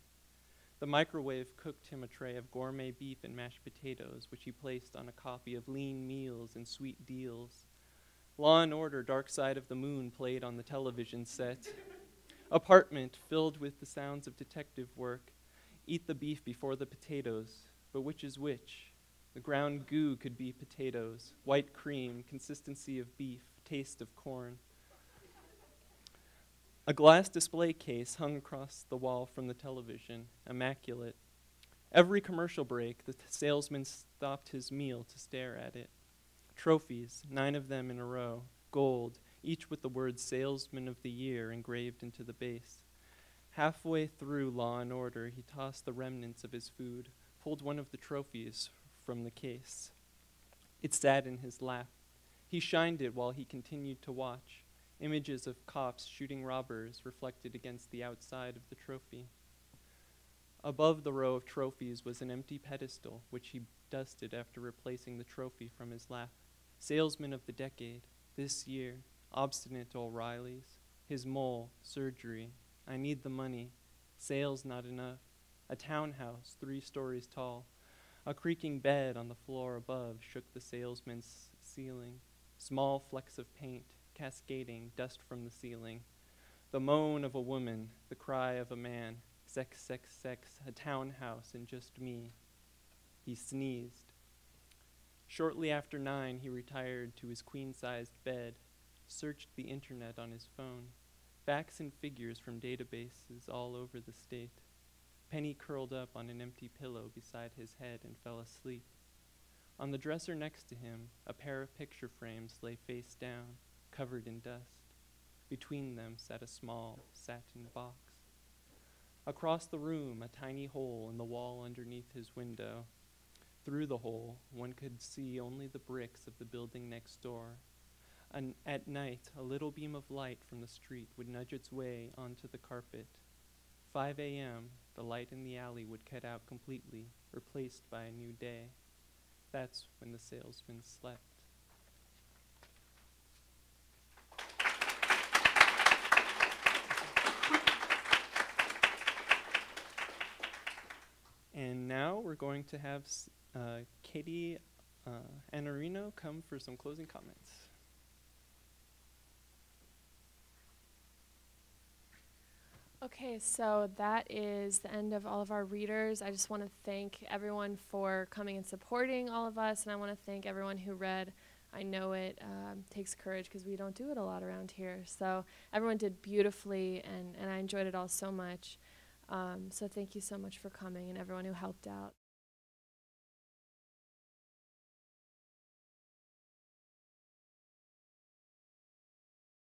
The microwave cooked him a tray of gourmet beef and mashed potatoes, which he placed on a copy of Lean Meals and Sweet Deals. Law and Order Dark Side of the Moon played on the television set. Apartment filled with the sounds of detective work. Eat the beef before the potatoes, but which is which? The ground goo could be potatoes, white cream, consistency of beef, taste of corn. A glass display case hung across the wall from the television, immaculate. Every commercial break, the salesman stopped his meal to stare at it. Trophies, nine of them in a row, gold, each with the word Salesman of the Year engraved into the base. Halfway through Law and Order, he tossed the remnants of his food, pulled one of the trophies from the case. It sat in his lap. He shined it while he continued to watch, images of cops shooting robbers reflected against the outside of the trophy. Above the row of trophies was an empty pedestal, which he dusted after replacing the trophy from his lap. Salesman of the decade, this year, obstinate O'Reilly's, his mole, surgery, I need the money, sales not enough, a townhouse three stories tall. A creaking bed on the floor above shook the salesman's ceiling. Small flecks of paint, cascading dust from the ceiling. The moan of a woman, the cry of a man, sex, sex, sex, a townhouse and just me. He sneezed. Shortly after nine, he retired to his queen sized bed, searched the internet on his phone, facts and figures from databases all over the state. Penny curled up on an empty pillow beside his head and fell asleep. On the dresser next to him, a pair of picture frames lay face down, covered in dust. Between them sat a small satin box. Across the room, a tiny hole in the wall underneath his window. Through the hole, one could see only the bricks of the building next door. An, at night, a little beam of light from the street would nudge its way onto the carpet. 5 a.m., the light in the alley would cut out completely, replaced by a new day. That's when the salesman slept. And now we're going to have uh, Katie uh, Anarino come for some closing comments. Okay, so that is the end of all of our readers. I just want to thank everyone for coming and supporting all of us, and I want to thank everyone who read. I know it um, takes courage because we don't do it a lot around here. So everyone did beautifully, and, and I enjoyed it all so much. Um, so thank you so much for coming and everyone who helped out.